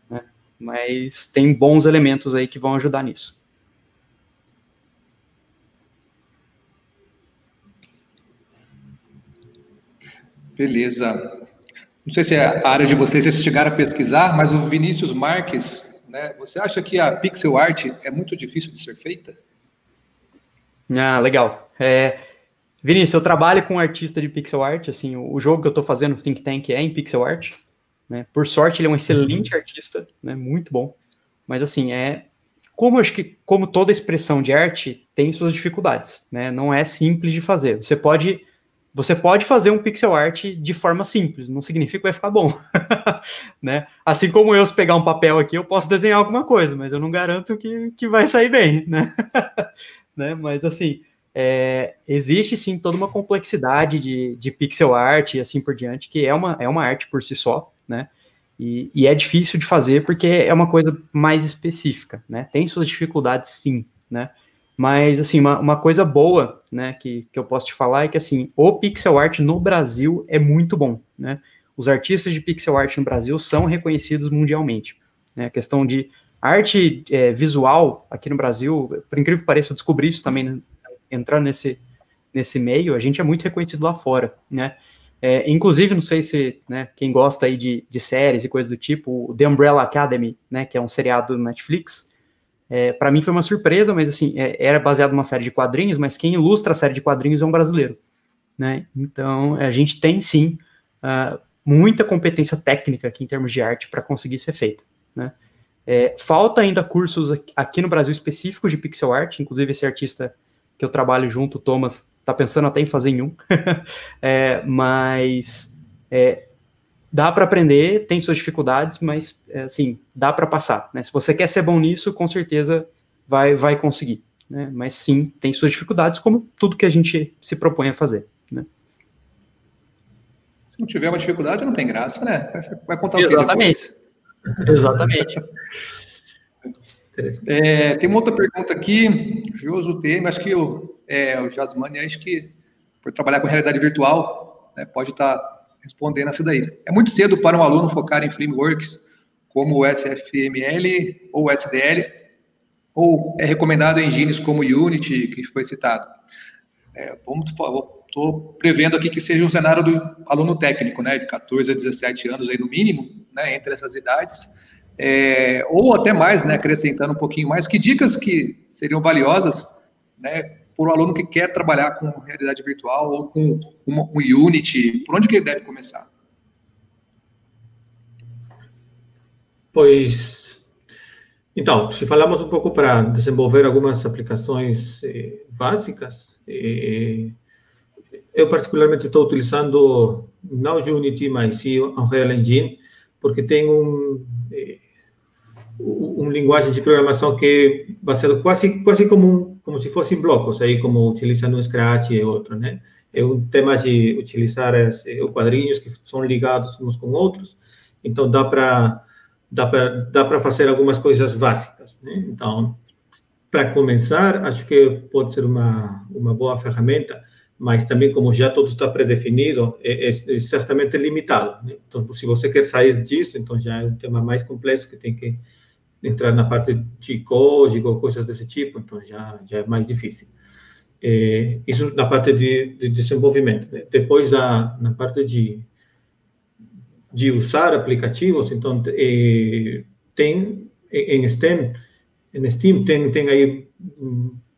né? Mas tem bons elementos aí que vão ajudar nisso. Beleza. Não sei se é a área de vocês, vocês chegaram a pesquisar, mas o Vinícius Marques, né, você acha que a pixel art é muito difícil de ser feita? Ah, legal. É, Vinícius, eu trabalho com um artista de pixel art, assim, o, jogo que eu estou fazendo, Think Tank, é em pixel art, né, por sorte ele é um excelente artista, né, muito bom, mas assim, é, como acho que, como toda expressão de arte, tem suas dificuldades, né, não é simples de fazer, você pode você pode fazer um pixel art de forma simples, não significa que vai ficar bom, [laughs] né? Assim como eu, se pegar um papel aqui, eu posso desenhar alguma coisa, mas eu não garanto que, que vai sair bem, [laughs] né? né? Mas, assim, é, existe, sim, toda uma complexidade de, de pixel art e assim por diante, que é uma, é uma arte por si só, né? E, e é difícil de fazer porque é uma coisa mais específica, né? Tem suas dificuldades, sim, né? Mas, assim, uma, uma coisa boa, né, que, que eu posso te falar é que, assim, o pixel art no Brasil é muito bom, né? Os artistas de pixel art no Brasil são reconhecidos mundialmente. Né? A questão de arte é, visual aqui no Brasil, por incrível que pareça, eu descobri isso também né, entrando nesse, nesse meio, a gente é muito reconhecido lá fora, né? É, inclusive, não sei se né, quem gosta aí de, de séries e coisas do tipo, o The Umbrella Academy, né, que é um seriado do Netflix, é, para mim foi uma surpresa, mas assim, é, era baseado numa série de quadrinhos, mas quem ilustra a série de quadrinhos é um brasileiro, né? Então, a gente tem sim uh, muita competência técnica aqui em termos de arte para conseguir ser feita, né? É, falta ainda cursos aqui no Brasil específicos de pixel art, inclusive esse artista que eu trabalho junto, Thomas, está pensando até em fazer em um, [laughs] é, mas é, dá para aprender, tem suas dificuldades, mas é, assim, dá para passar. Né? Se você quer ser bom nisso, com certeza vai, vai conseguir. Né? Mas sim, tem suas dificuldades, como tudo que a gente se propõe a fazer. Né? Se não tiver uma dificuldade, não tem graça, né? Vai contar Exatamente. o que Exatamente. É, tem uma outra pergunta aqui, Joso tem, acho que o, é, o Jasmine, acho que por trabalhar com realidade virtual, né, pode estar tá respondendo essa daí. É muito cedo para um aluno focar em frameworks como o SFML ou SDL, ou é recomendado engines como Unity, que foi citado. É, estou prevendo aqui que seja um cenário do aluno técnico, né, de 14 a 17 anos aí no mínimo, né, entre essas idades, é, ou até mais, né, acrescentando um pouquinho mais, que dicas que seriam valiosas, né, por um aluno que quer trabalhar com realidade virtual ou com um Unity, por onde que ele deve começar? Pois, então, se falamos um pouco para desenvolver algumas aplicações eh, básicas, eh, eu particularmente estou utilizando não Unity, mas sim Unreal Engine, porque tem um, eh, um linguagem de programação que é baseado quase quase como um, como se fossem blocos aí como utilizando um Scratch e outro, né? É um tema de utilizar os quadrinhos que são ligados uns com outros, então dá para dá para dá para fazer algumas coisas básicas, né? Então, para começar, acho que pode ser uma uma boa ferramenta, mas também como já tudo está predefinido, é, é, é certamente limitado. Né? Então, se você quer sair disso, então já é um tema mais complexo que tem que entrar na parte de código, coisas desse tipo, então já, já é mais difícil. É, isso na parte de, de desenvolvimento. Né? Depois, da, na parte de, de usar aplicativos, então, é, tem em STEM, em Steam, tem, tem aí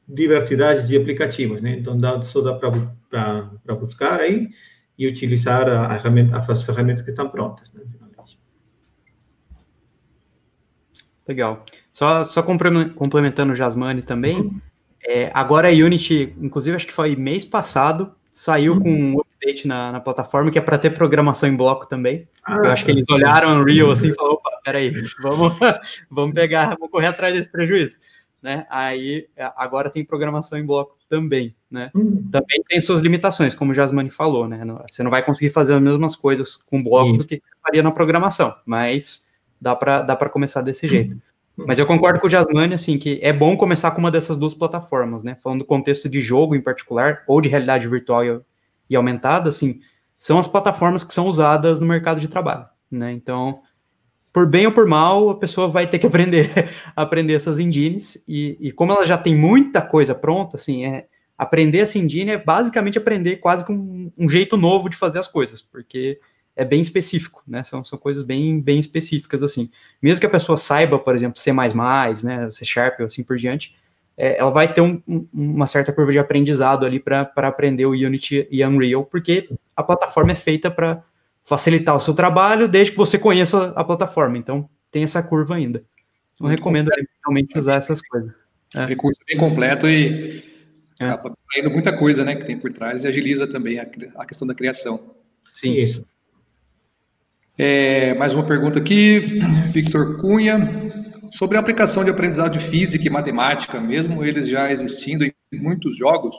diversidade de aplicativos, né? Então, dá, só dá para buscar aí e utilizar a, a as ferramentas que estão prontas, né? Legal. Só, só complementando o Jasmine também, uhum. é, agora a Unity, inclusive acho que foi mês passado, saiu uhum. com um update na, na plataforma que é para ter programação em bloco também. Ah, Eu acho que eles olharam o Unreal assim e falaram, opa, peraí, vamos, [laughs] vamos pegar, vamos correr atrás desse prejuízo. Né? Aí agora tem programação em bloco também, né? Uhum. Também tem suas limitações, como o Jasmine falou, né? Você não vai conseguir fazer as mesmas coisas com bloco Isso. do que você faria na programação, mas dá para dá começar desse jeito. Uhum. Mas eu concordo com o Jasmine, assim, que é bom começar com uma dessas duas plataformas, né? Falando do contexto de jogo em particular, ou de realidade virtual e, e aumentada, assim, são as plataformas que são usadas no mercado de trabalho, né? Então, por bem ou por mal, a pessoa vai ter que aprender [laughs] aprender essas engines e, e, como ela já tem muita coisa pronta, assim, é aprender essa engine é basicamente aprender quase com um, um, jeito novo de fazer as coisas, porque é bem específico, né? São, são coisas bem, bem específicas assim. Mesmo que a pessoa saiba, por exemplo, C++, né, C Sharp ou assim por diante, é, ela vai ter um, uma certa curva de aprendizado ali para aprender o Unity e Unreal, porque a plataforma é feita para facilitar o seu trabalho desde que você conheça a plataforma. Então, tem essa curva ainda. Então, recomendo realmente usar essas coisas. É. Recurso bem completo e é. acaba muita coisa né, que tem por trás e agiliza também a, a questão da criação. Sim. Isso. É, mais uma pergunta aqui, Victor Cunha. Sobre a aplicação de aprendizado de física e matemática, mesmo eles já existindo em muitos jogos,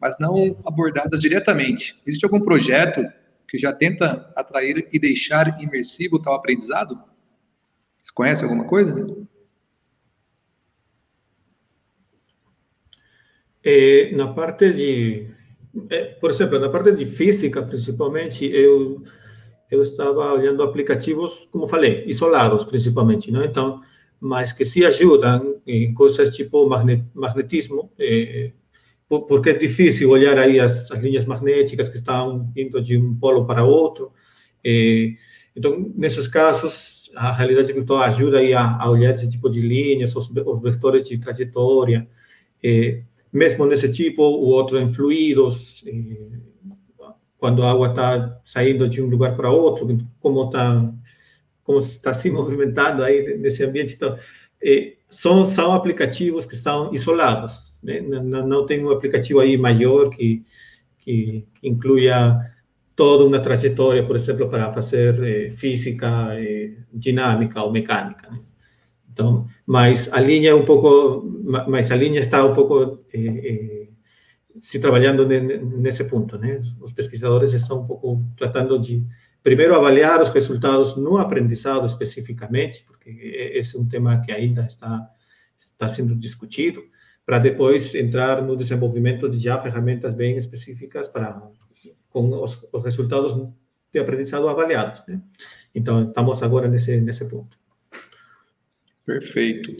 mas não abordadas diretamente, existe algum projeto que já tenta atrair e deixar imersivo tal aprendizado? Você conhece alguma coisa? É, na parte de, é, por exemplo, na parte de física, principalmente, eu eu estava olhando aplicativos, como falei, isolados, principalmente, não? Então, mas que se ajudam em coisas tipo magnetismo, eh, porque é difícil olhar aí as, as, linhas magnéticas que estão indo de um polo para outro. Eh, então, nesses casos, a realidade virtual ajuda aí a, a olhar esse tipo de linhas, os, os vetores de trajetória, eh, mesmo nesse tipo, o outro em fluidos, quando a água está saindo de um lugar para outro, como está como está se [laughs] movimentando aí nesse ambiente. Então, eh, são, são aplicativos que estão isolados né? não, não, tem um aplicativo aí maior que, que, que toda uma trajetória, por exemplo, para fazer eh, física eh, dinâmica ou mecânica. Né? Então, mas a linha é um pouco, mas a linha está um pouco eh se trabalhando nesse ponto, né? Os pesquisadores estão um pouco tratando de primeiro avaliar os resultados no aprendizado especificamente, porque esse é um tema que ainda está está sendo discutido para depois entrar no desenvolvimento de já ferramentas bem específicas para com os, os resultados de aprendizado avaliados, né? Então, estamos agora nesse, nesse ponto. Perfeito.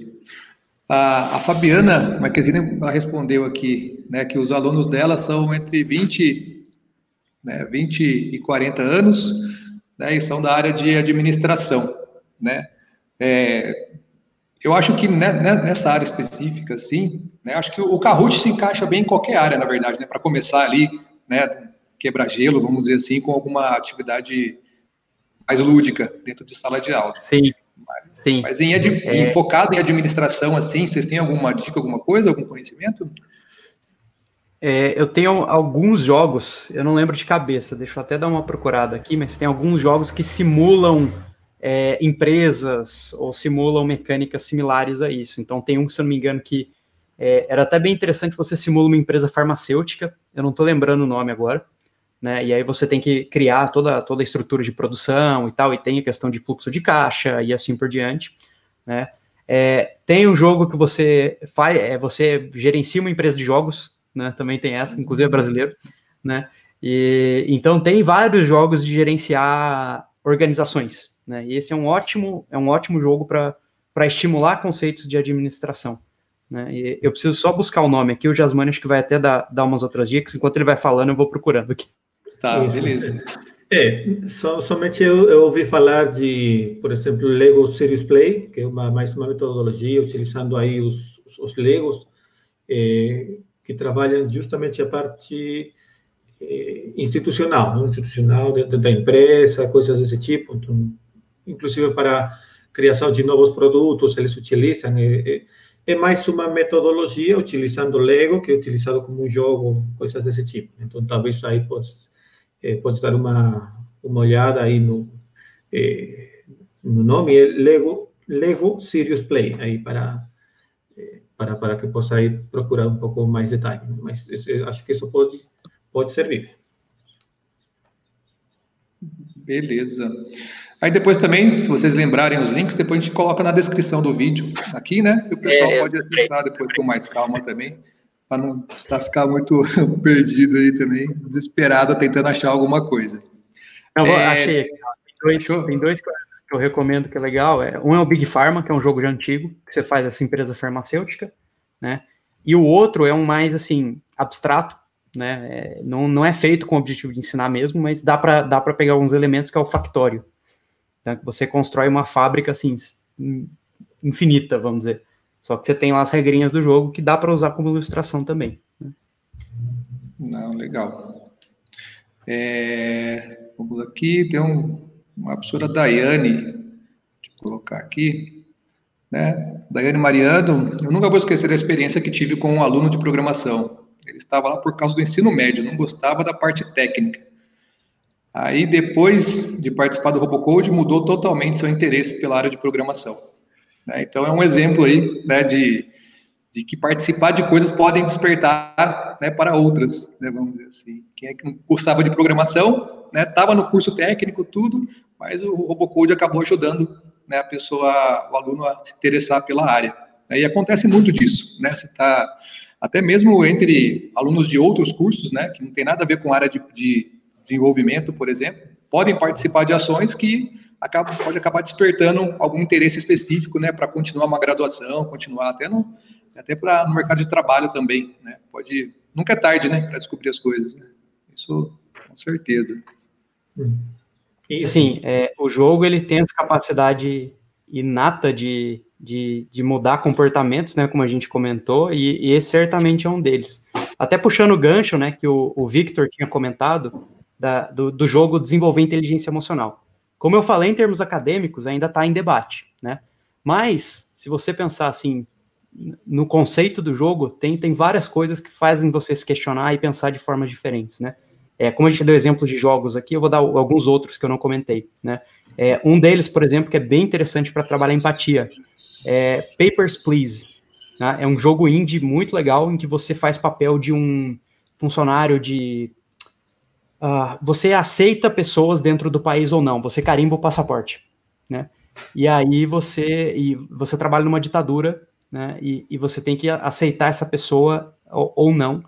A, a Fabiana Marquezine ela respondeu aqui né, que os alunos dela são entre 20, né, 20 e 40 anos né, e são da área de administração. Né? É, eu acho que né, nessa área específica, sim, né, acho que o Kahoot se encaixa bem em qualquer área, na verdade, né, para começar ali, né, quebrar gelo, vamos dizer assim, com alguma atividade mais lúdica dentro de sala de aula. Sim. Mas, sim. Mas em, é... em, focado em administração, assim, vocês têm alguma dica, alguma coisa, algum conhecimento? É, eu tenho alguns jogos, eu não lembro de cabeça, deixa eu até dar uma procurada aqui, mas tem alguns jogos que simulam é, empresas ou simulam mecânicas similares a isso. Então, tem um, se eu não me engano, que é, era até bem interessante, você simula uma empresa farmacêutica, eu não estou lembrando o nome agora, né? E aí você tem que criar toda, toda a estrutura de produção e tal, e tem a questão de fluxo de caixa e assim por diante, né? É, tem um jogo que você faz, é, você gerencia uma empresa de jogos, né? Também tem essa, inclusive é brasileiro, né? E, então tem vários jogos de gerenciar organizações, né? E esse é um ótimo, é um ótimo jogo para estimular conceitos de administração. Né? E eu preciso só buscar o nome aqui, o Jasmine acho que vai até dar, dar umas outras dicas, enquanto ele vai falando, eu vou procurando aqui. Tá, Isso. beleza. É, so, somente eu, eu, ouvi falar de, por exemplo, Lego Serious Play, que é uma, mais uma metodologia utilizando aí os, os, os Legos, é, que trabalham justamente a parte é, institucional, não? institucional dentro da empresa, coisas desse tipo. Então, inclusive para criação de novos produtos, eles utilizam. É, é, mais uma metodologia utilizando Lego que é utilizado como um jogo, coisas desse tipo. Então, talvez aí pode, é, pode dar uma, uma olhada aí no, é, no nome, é Lego, Lego Serious Play, aí para, para, para que possa ir procurar um pouco mais detalhe. Mas isso, acho que isso pode, pode servir. Beleza. Aí depois também, se vocês lembrarem os links, depois a gente coloca na descrição do vídeo aqui, né? E o pessoal é, pode acessar depois com mais calma também, para não precisar ficar muito [laughs] perdido aí também, desesperado tentando achar alguma coisa. Não, é... achei. Tem dois, tem dois eu recomendo que é legal. É, um é o Big Pharma, que é um jogo já antigo, que você faz essa empresa farmacêutica, né? E o outro é um mais, assim, abstrato, né? É, não, não é feito com o objetivo de ensinar mesmo, mas dá para dá pegar alguns elementos que é o factório. Então, você constrói uma fábrica, assim, infinita, vamos dizer. Só que você tem lá as regrinhas do jogo que dá para usar como ilustração também. Né? Não, legal. É, vamos aqui, tem um, uma professora Daiane, colocar aqui, né? Daiane Mariano, eu nunca vou esquecer da experiência que tive com um aluno de programação. Ele estava lá por causa do ensino médio, não gostava da parte técnica. Aí, depois de participar do Robocode, mudou totalmente seu interesse pela área de programação. Né? Então, é um exemplo aí né, de, de que participar de coisas podem despertar né, para outras, né, vamos dizer assim. Quem é que não gostava de programação, né, no curso técnico, tudo, mas o Robocode acabou ajudando né, a pessoa, o aluno a se interessar pela área. E acontece muito disso, né? Você está até mesmo entre alunos de outros cursos, né, que não tem nada a ver com a área de, de desenvolvimento, por exemplo, podem participar de ações que acabam, pode acabar despertando algum interesse específico, né, para continuar uma graduação, continuar até no, até para no mercado de trabalho também, né, pode, nunca é tarde, né, para descobrir as coisas, né, isso com certeza. Sim, é, o jogo ele tem essa capacidade inata de de, de mudar comportamentos, né, como a gente comentou, e, e, esse certamente é um deles. Até puxando o gancho, né, que o, o Victor tinha comentado, da, do, do, jogo desenvolver inteligência emocional. Como eu falei, em termos acadêmicos, ainda está em debate, né, mas, se você pensar assim, no conceito do jogo, tem, tem várias coisas que fazem você se questionar e pensar de formas diferentes, né. É, como a gente deu exemplos de jogos aqui, eu vou dar alguns outros que eu não comentei, né. É, um deles, por exemplo, que é bem interessante para trabalhar empatia, é Papers, Please. Né? É um jogo indie muito legal em que você faz papel de um funcionário de. Uh, você aceita pessoas dentro do país ou não, você carimba o passaporte. Né? E aí você, e você trabalha numa ditadura né? e, e você tem que aceitar essa pessoa ou, ou não.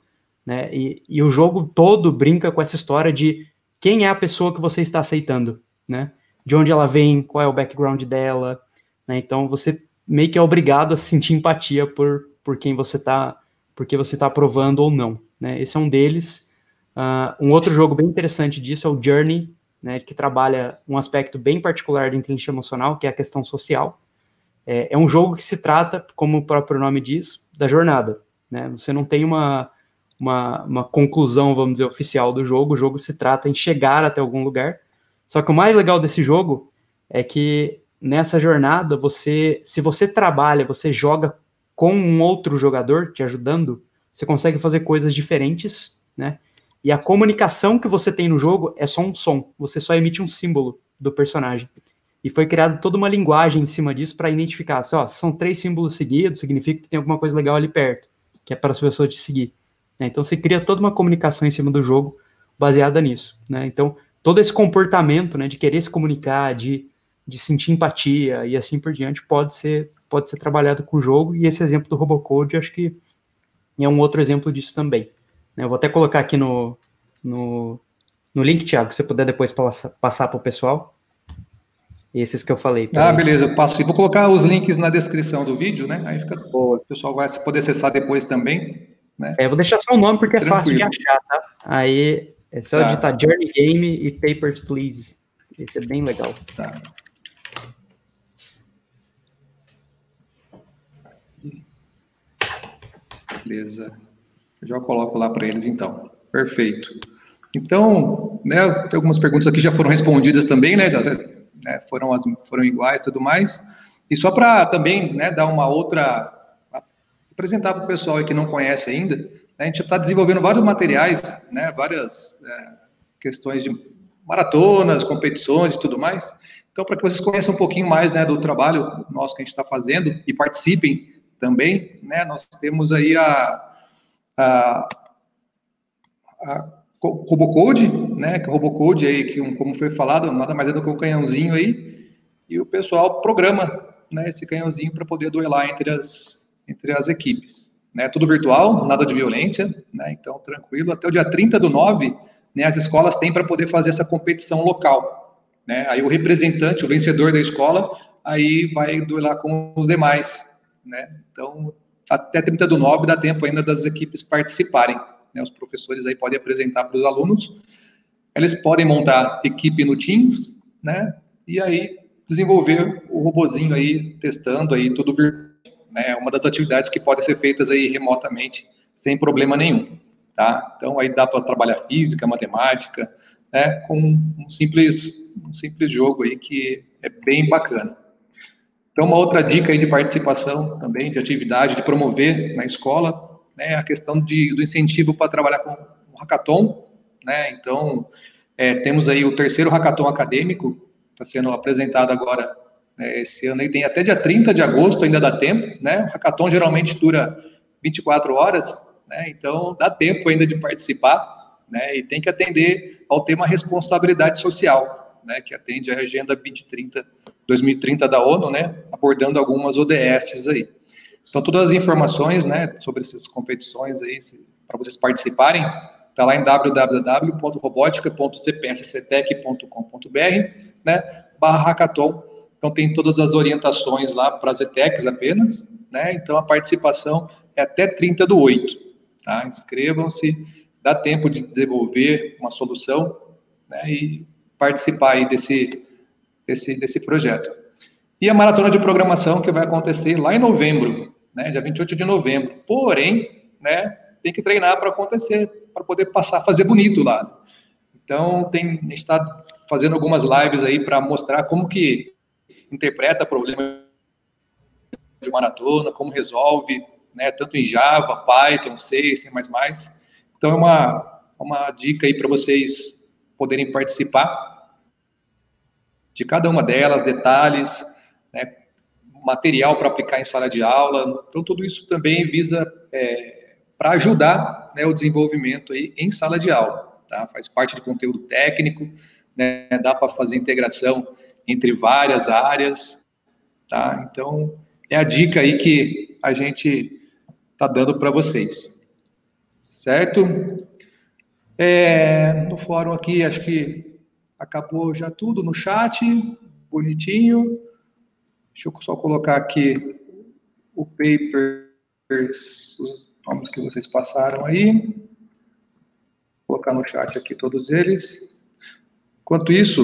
Né? E, e, o jogo todo brinca com essa história de quem é a pessoa que você está aceitando, né? De onde ela vem, qual é o background dela, né? Então você meio que é obrigado a sentir empatia por, por quem você está porque você está aprovando ou não. Né? Esse é um deles. Uh, um outro jogo bem interessante disso é o Journey, né, que trabalha um aspecto bem particular da inteligência emocional, que é a questão social. É, é, um jogo que se trata, como o próprio nome diz, da jornada. Né? Você não tem uma, uma, uma conclusão, vamos dizer, oficial do jogo, o jogo se trata em chegar até algum lugar. Só que o mais legal desse jogo é que nessa jornada, você, se você trabalha, você joga com um outro jogador te ajudando, você consegue fazer coisas diferentes, né? E a comunicação que você tem no jogo é só um som, você só emite um símbolo do personagem. E foi criada toda uma linguagem em cima disso para identificar, assim, ó, são três símbolos seguidos, significa que tem alguma coisa legal ali perto, que é para as pessoas te seguir. Né? Então você cria toda uma comunicação em cima do jogo baseada nisso, né? Então todo esse comportamento, né, de querer se comunicar, de de sentir empatia e assim por diante pode ser pode ser trabalhado com o jogo e esse exemplo do Robocode acho que é um outro exemplo disso também. Né? Eu vou até colocar aqui no, no, no link, Thiago, se você puder depois passar, para o pessoal. Esses que eu falei. Ah, beleza, eu passo. E vou colocar os links na descrição do vídeo, né? Aí fica, Boa. o pessoal vai poder acessar depois também. Né? É, eu vou deixar só o nome porque Tranquilo. é fácil de achar, tá? Aí é só tá. digitar Journey Game e Papers, Please. Esse é bem legal. Tá. Beleza. Eu já coloco lá para eles então. Perfeito. Então, né, tem algumas perguntas aqui já foram respondidas também, né, né foram, as, foram iguais tudo mais. E só para também né, dar uma outra. Apresentar para o pessoal que não conhece ainda, né, a gente está desenvolvendo vários materiais, né, várias é, questões de maratonas, competições e tudo mais. Então, para que vocês conheçam um pouquinho mais né, do trabalho nosso que a gente está fazendo e participem também, né, nós temos aí a, a, a Robocode, né, que o Robocode aí, que como foi falado, nada mais é do que um canhãozinho aí, e o pessoal programa, né, esse canhãozinho para poder duelar entre as, entre as equipes. Né, tudo virtual, nada de violência, né, então tranquilo, até o dia 30 do 9, né, as escolas têm para poder fazer essa competição local, né, aí o representante, o vencedor da escola, aí vai duelar com os demais, né, então até 30 do 9 dá tempo ainda das equipes participarem, né, os professores aí podem apresentar para os alunos, eles podem montar equipe no Teams, né, e aí desenvolver o robozinho aí, testando aí tudo virtual, né, uma das atividades que podem ser feitas aí remotamente, sem problema nenhum, tá? Então aí dá para trabalhar física, matemática, né, com um simples, um simples jogo aí que é bem bacana. Então, uma outra dica aí de participação também, de atividade, de promover na escola, né, a questão de, do incentivo para trabalhar com o hackathon, né, então é, temos aí o terceiro hackathon acadêmico, está sendo apresentado agora né, esse ano, e tem até dia 30 de agosto, ainda dá tempo, né, o hackathon geralmente dura 24 horas, né, então dá tempo ainda de participar, né, e tem que atender ao tema responsabilidade social, né, que atende a Agenda 2030, 2030 da ONU, né, abordando algumas ODSs aí. Então, todas as informações, né, sobre essas competições aí, para vocês participarem, está lá em www.robotica.cpsctec.com.br, né, barra hackathon. Então, tem todas as orientações lá para as ETECs apenas, né, então a participação é até 30 do 8, tá? Inscrevam-se, dá tempo de desenvolver uma solução, né, e participar aí desse, desse, desse projeto. E a maratona de programação que vai acontecer lá em novembro, né, dia 28 de novembro. Porém, né, tem que treinar para acontecer, para poder passar, fazer bonito lá. Então, tem, a gente está fazendo algumas lives aí para mostrar como que interpreta problema de maratona, como resolve, né, tanto em Java, Python, C, C++. Então, é uma, uma dica aí para vocês poderem participar de cada uma delas, detalhes, material para aplicar em sala de aula. Então, tudo isso também visa é, para ajudar né, o desenvolvimento aí em sala de aula. Tá? Faz parte de conteúdo técnico, né, dá para fazer integração entre várias áreas. Tá? Então, é a dica aí que a gente está dando para vocês. Certo? É, no fórum aqui, acho que acabou já tudo no chat, bonitinho. Deixa eu só colocar aqui o papers, os nomes que vocês passaram aí. Vou colocar no chat aqui todos eles. Enquanto isso,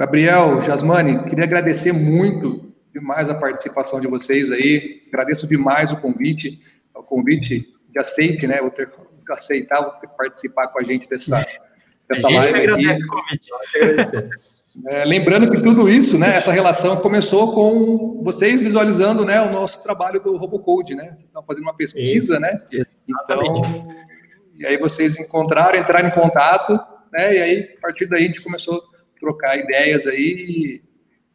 Gabriel, Jasmine, queria agradecer muito demais a participação de vocês aí. Agradeço demais o convite, o convite de aceite, né? Vou ter que aceitar, vou ter que participar com a gente dessa, [laughs] dessa a gente live aqui. O convite. É, lembrando que tudo isso, né, essa relação começou com vocês visualizando, né, o nosso trabalho do RoboCode, né? Vocês estão fazendo uma pesquisa, né? Exatamente. Então, e aí vocês encontraram, entraram em contato, né? E aí a partir daí a gente começou trocar ideias aí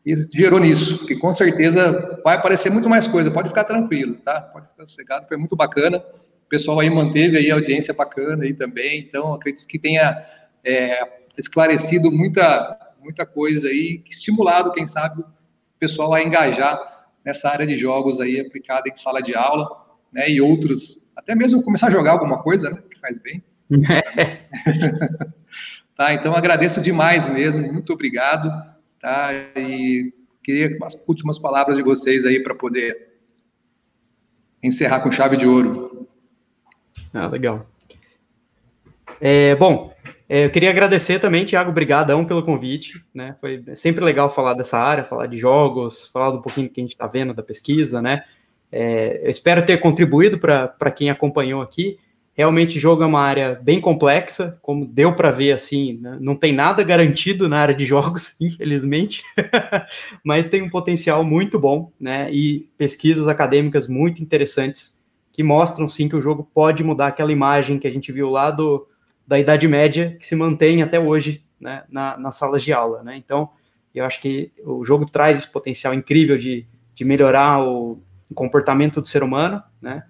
e, e gerou nisso, que com certeza vai aparecer muito mais coisa. Pode ficar tranquilo, tá? Pode ficar sossegado, foi muito bacana. O pessoal aí manteve aí a audiência bacana aí também. Então acredito que tenha é, esclarecido muita muita coisa aí, estimulado, quem sabe, o pessoal a engajar nessa área de jogos aí aplicada em sala de aula, né, e outros, até mesmo começar a jogar alguma coisa, né, que faz bem. [laughs] tá, então agradeço demais mesmo, muito obrigado, tá, e queria as últimas palavras de vocês aí para poder encerrar com chave de ouro. Ah, legal. É, bom, é, eu queria agradecer também, Tiago, brigadão pelo convite, né? Foi sempre legal falar dessa área, falar de jogos, falar um pouquinho do que a gente está vendo da pesquisa, né? É, eu espero ter contribuído para quem acompanhou aqui. Realmente, jogo é uma área bem complexa, como deu para ver, assim, né? não tem nada garantido na área de jogos, [laughs] infelizmente, [laughs] mas tem um potencial muito bom, né? E pesquisas acadêmicas muito interessantes que mostram, sim, que o jogo pode mudar aquela imagem que a gente viu lá do da Idade Média que se mantém até hoje né, na, nas salas de aula. Né? Então, eu acho que o jogo traz esse potencial incrível de, de melhorar o, comportamento do ser humano, né?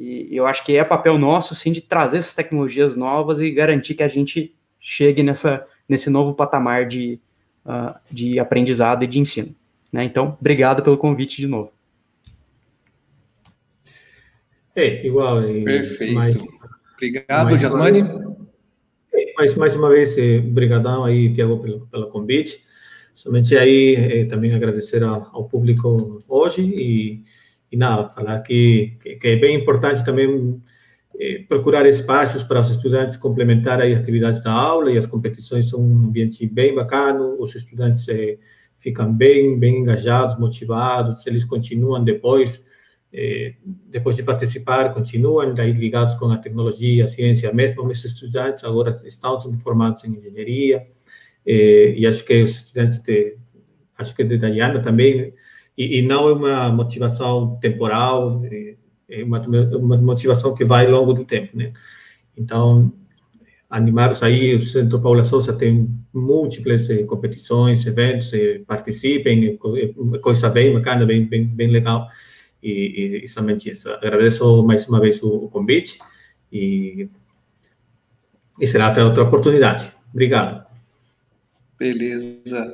E eu acho que é papel nosso, sim, de trazer essas tecnologias novas e garantir que a gente chegue nessa, nesse novo patamar de, uh, de aprendizado e de ensino. Né? Então, obrigado pelo convite de novo. É, igual. Perfeito. Mais, obrigado, mais Jasmine. É, mais, mais uma vez, obrigadão eh, aí, Tiago, pelo, pelo convite. Somente aí eh, também agradecer a, ao público hoje e, e nada, falar que, que, é bem importante também eh, procurar espaços para os estudantes complementar as atividades da aula e as competições são um ambiente bem bacana, os estudantes eh, ficam bem, bem engajados, motivados, eles continuam depois, eh, depois de participar, continuam daí ligados com a tecnologia, a ciência, mesmo. Os estudantes agora estão sendo formados em engenharia, eh, e acho que os estudantes de, acho que de Dayana também, e, e não é uma motivação temporal, eh, é uma, uma motivação que vai ao longo do tempo, né? Então, animar-os aí, o Centro Paula Souza tem múltiplas eh, competições, eventos, eh, participem, é coisa bem bacana, bem, bem, bem legal, e, e, somente isso. Agradeço mais uma vez o, o convite, e, e será até outra oportunidade. Obrigado. Beleza.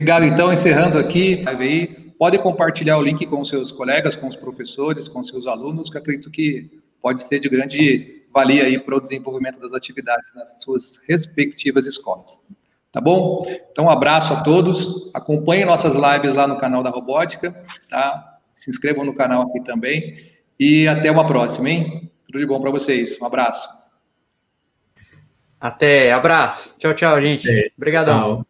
Obrigado, então, encerrando aqui, aí, Pode compartilhar o link com seus colegas, com os professores, com seus alunos, que acredito que pode ser de grande valia aí para o desenvolvimento das atividades nas suas respectivas escolas. Tá bom? Então, um abraço a todos. Acompanhem nossas lives lá no canal da Robótica, tá? Se inscrevam no canal aqui também. E até uma próxima, hein? Tudo de bom para vocês. Um abraço. Até, abraço. Tchau, tchau, gente. Obrigadão.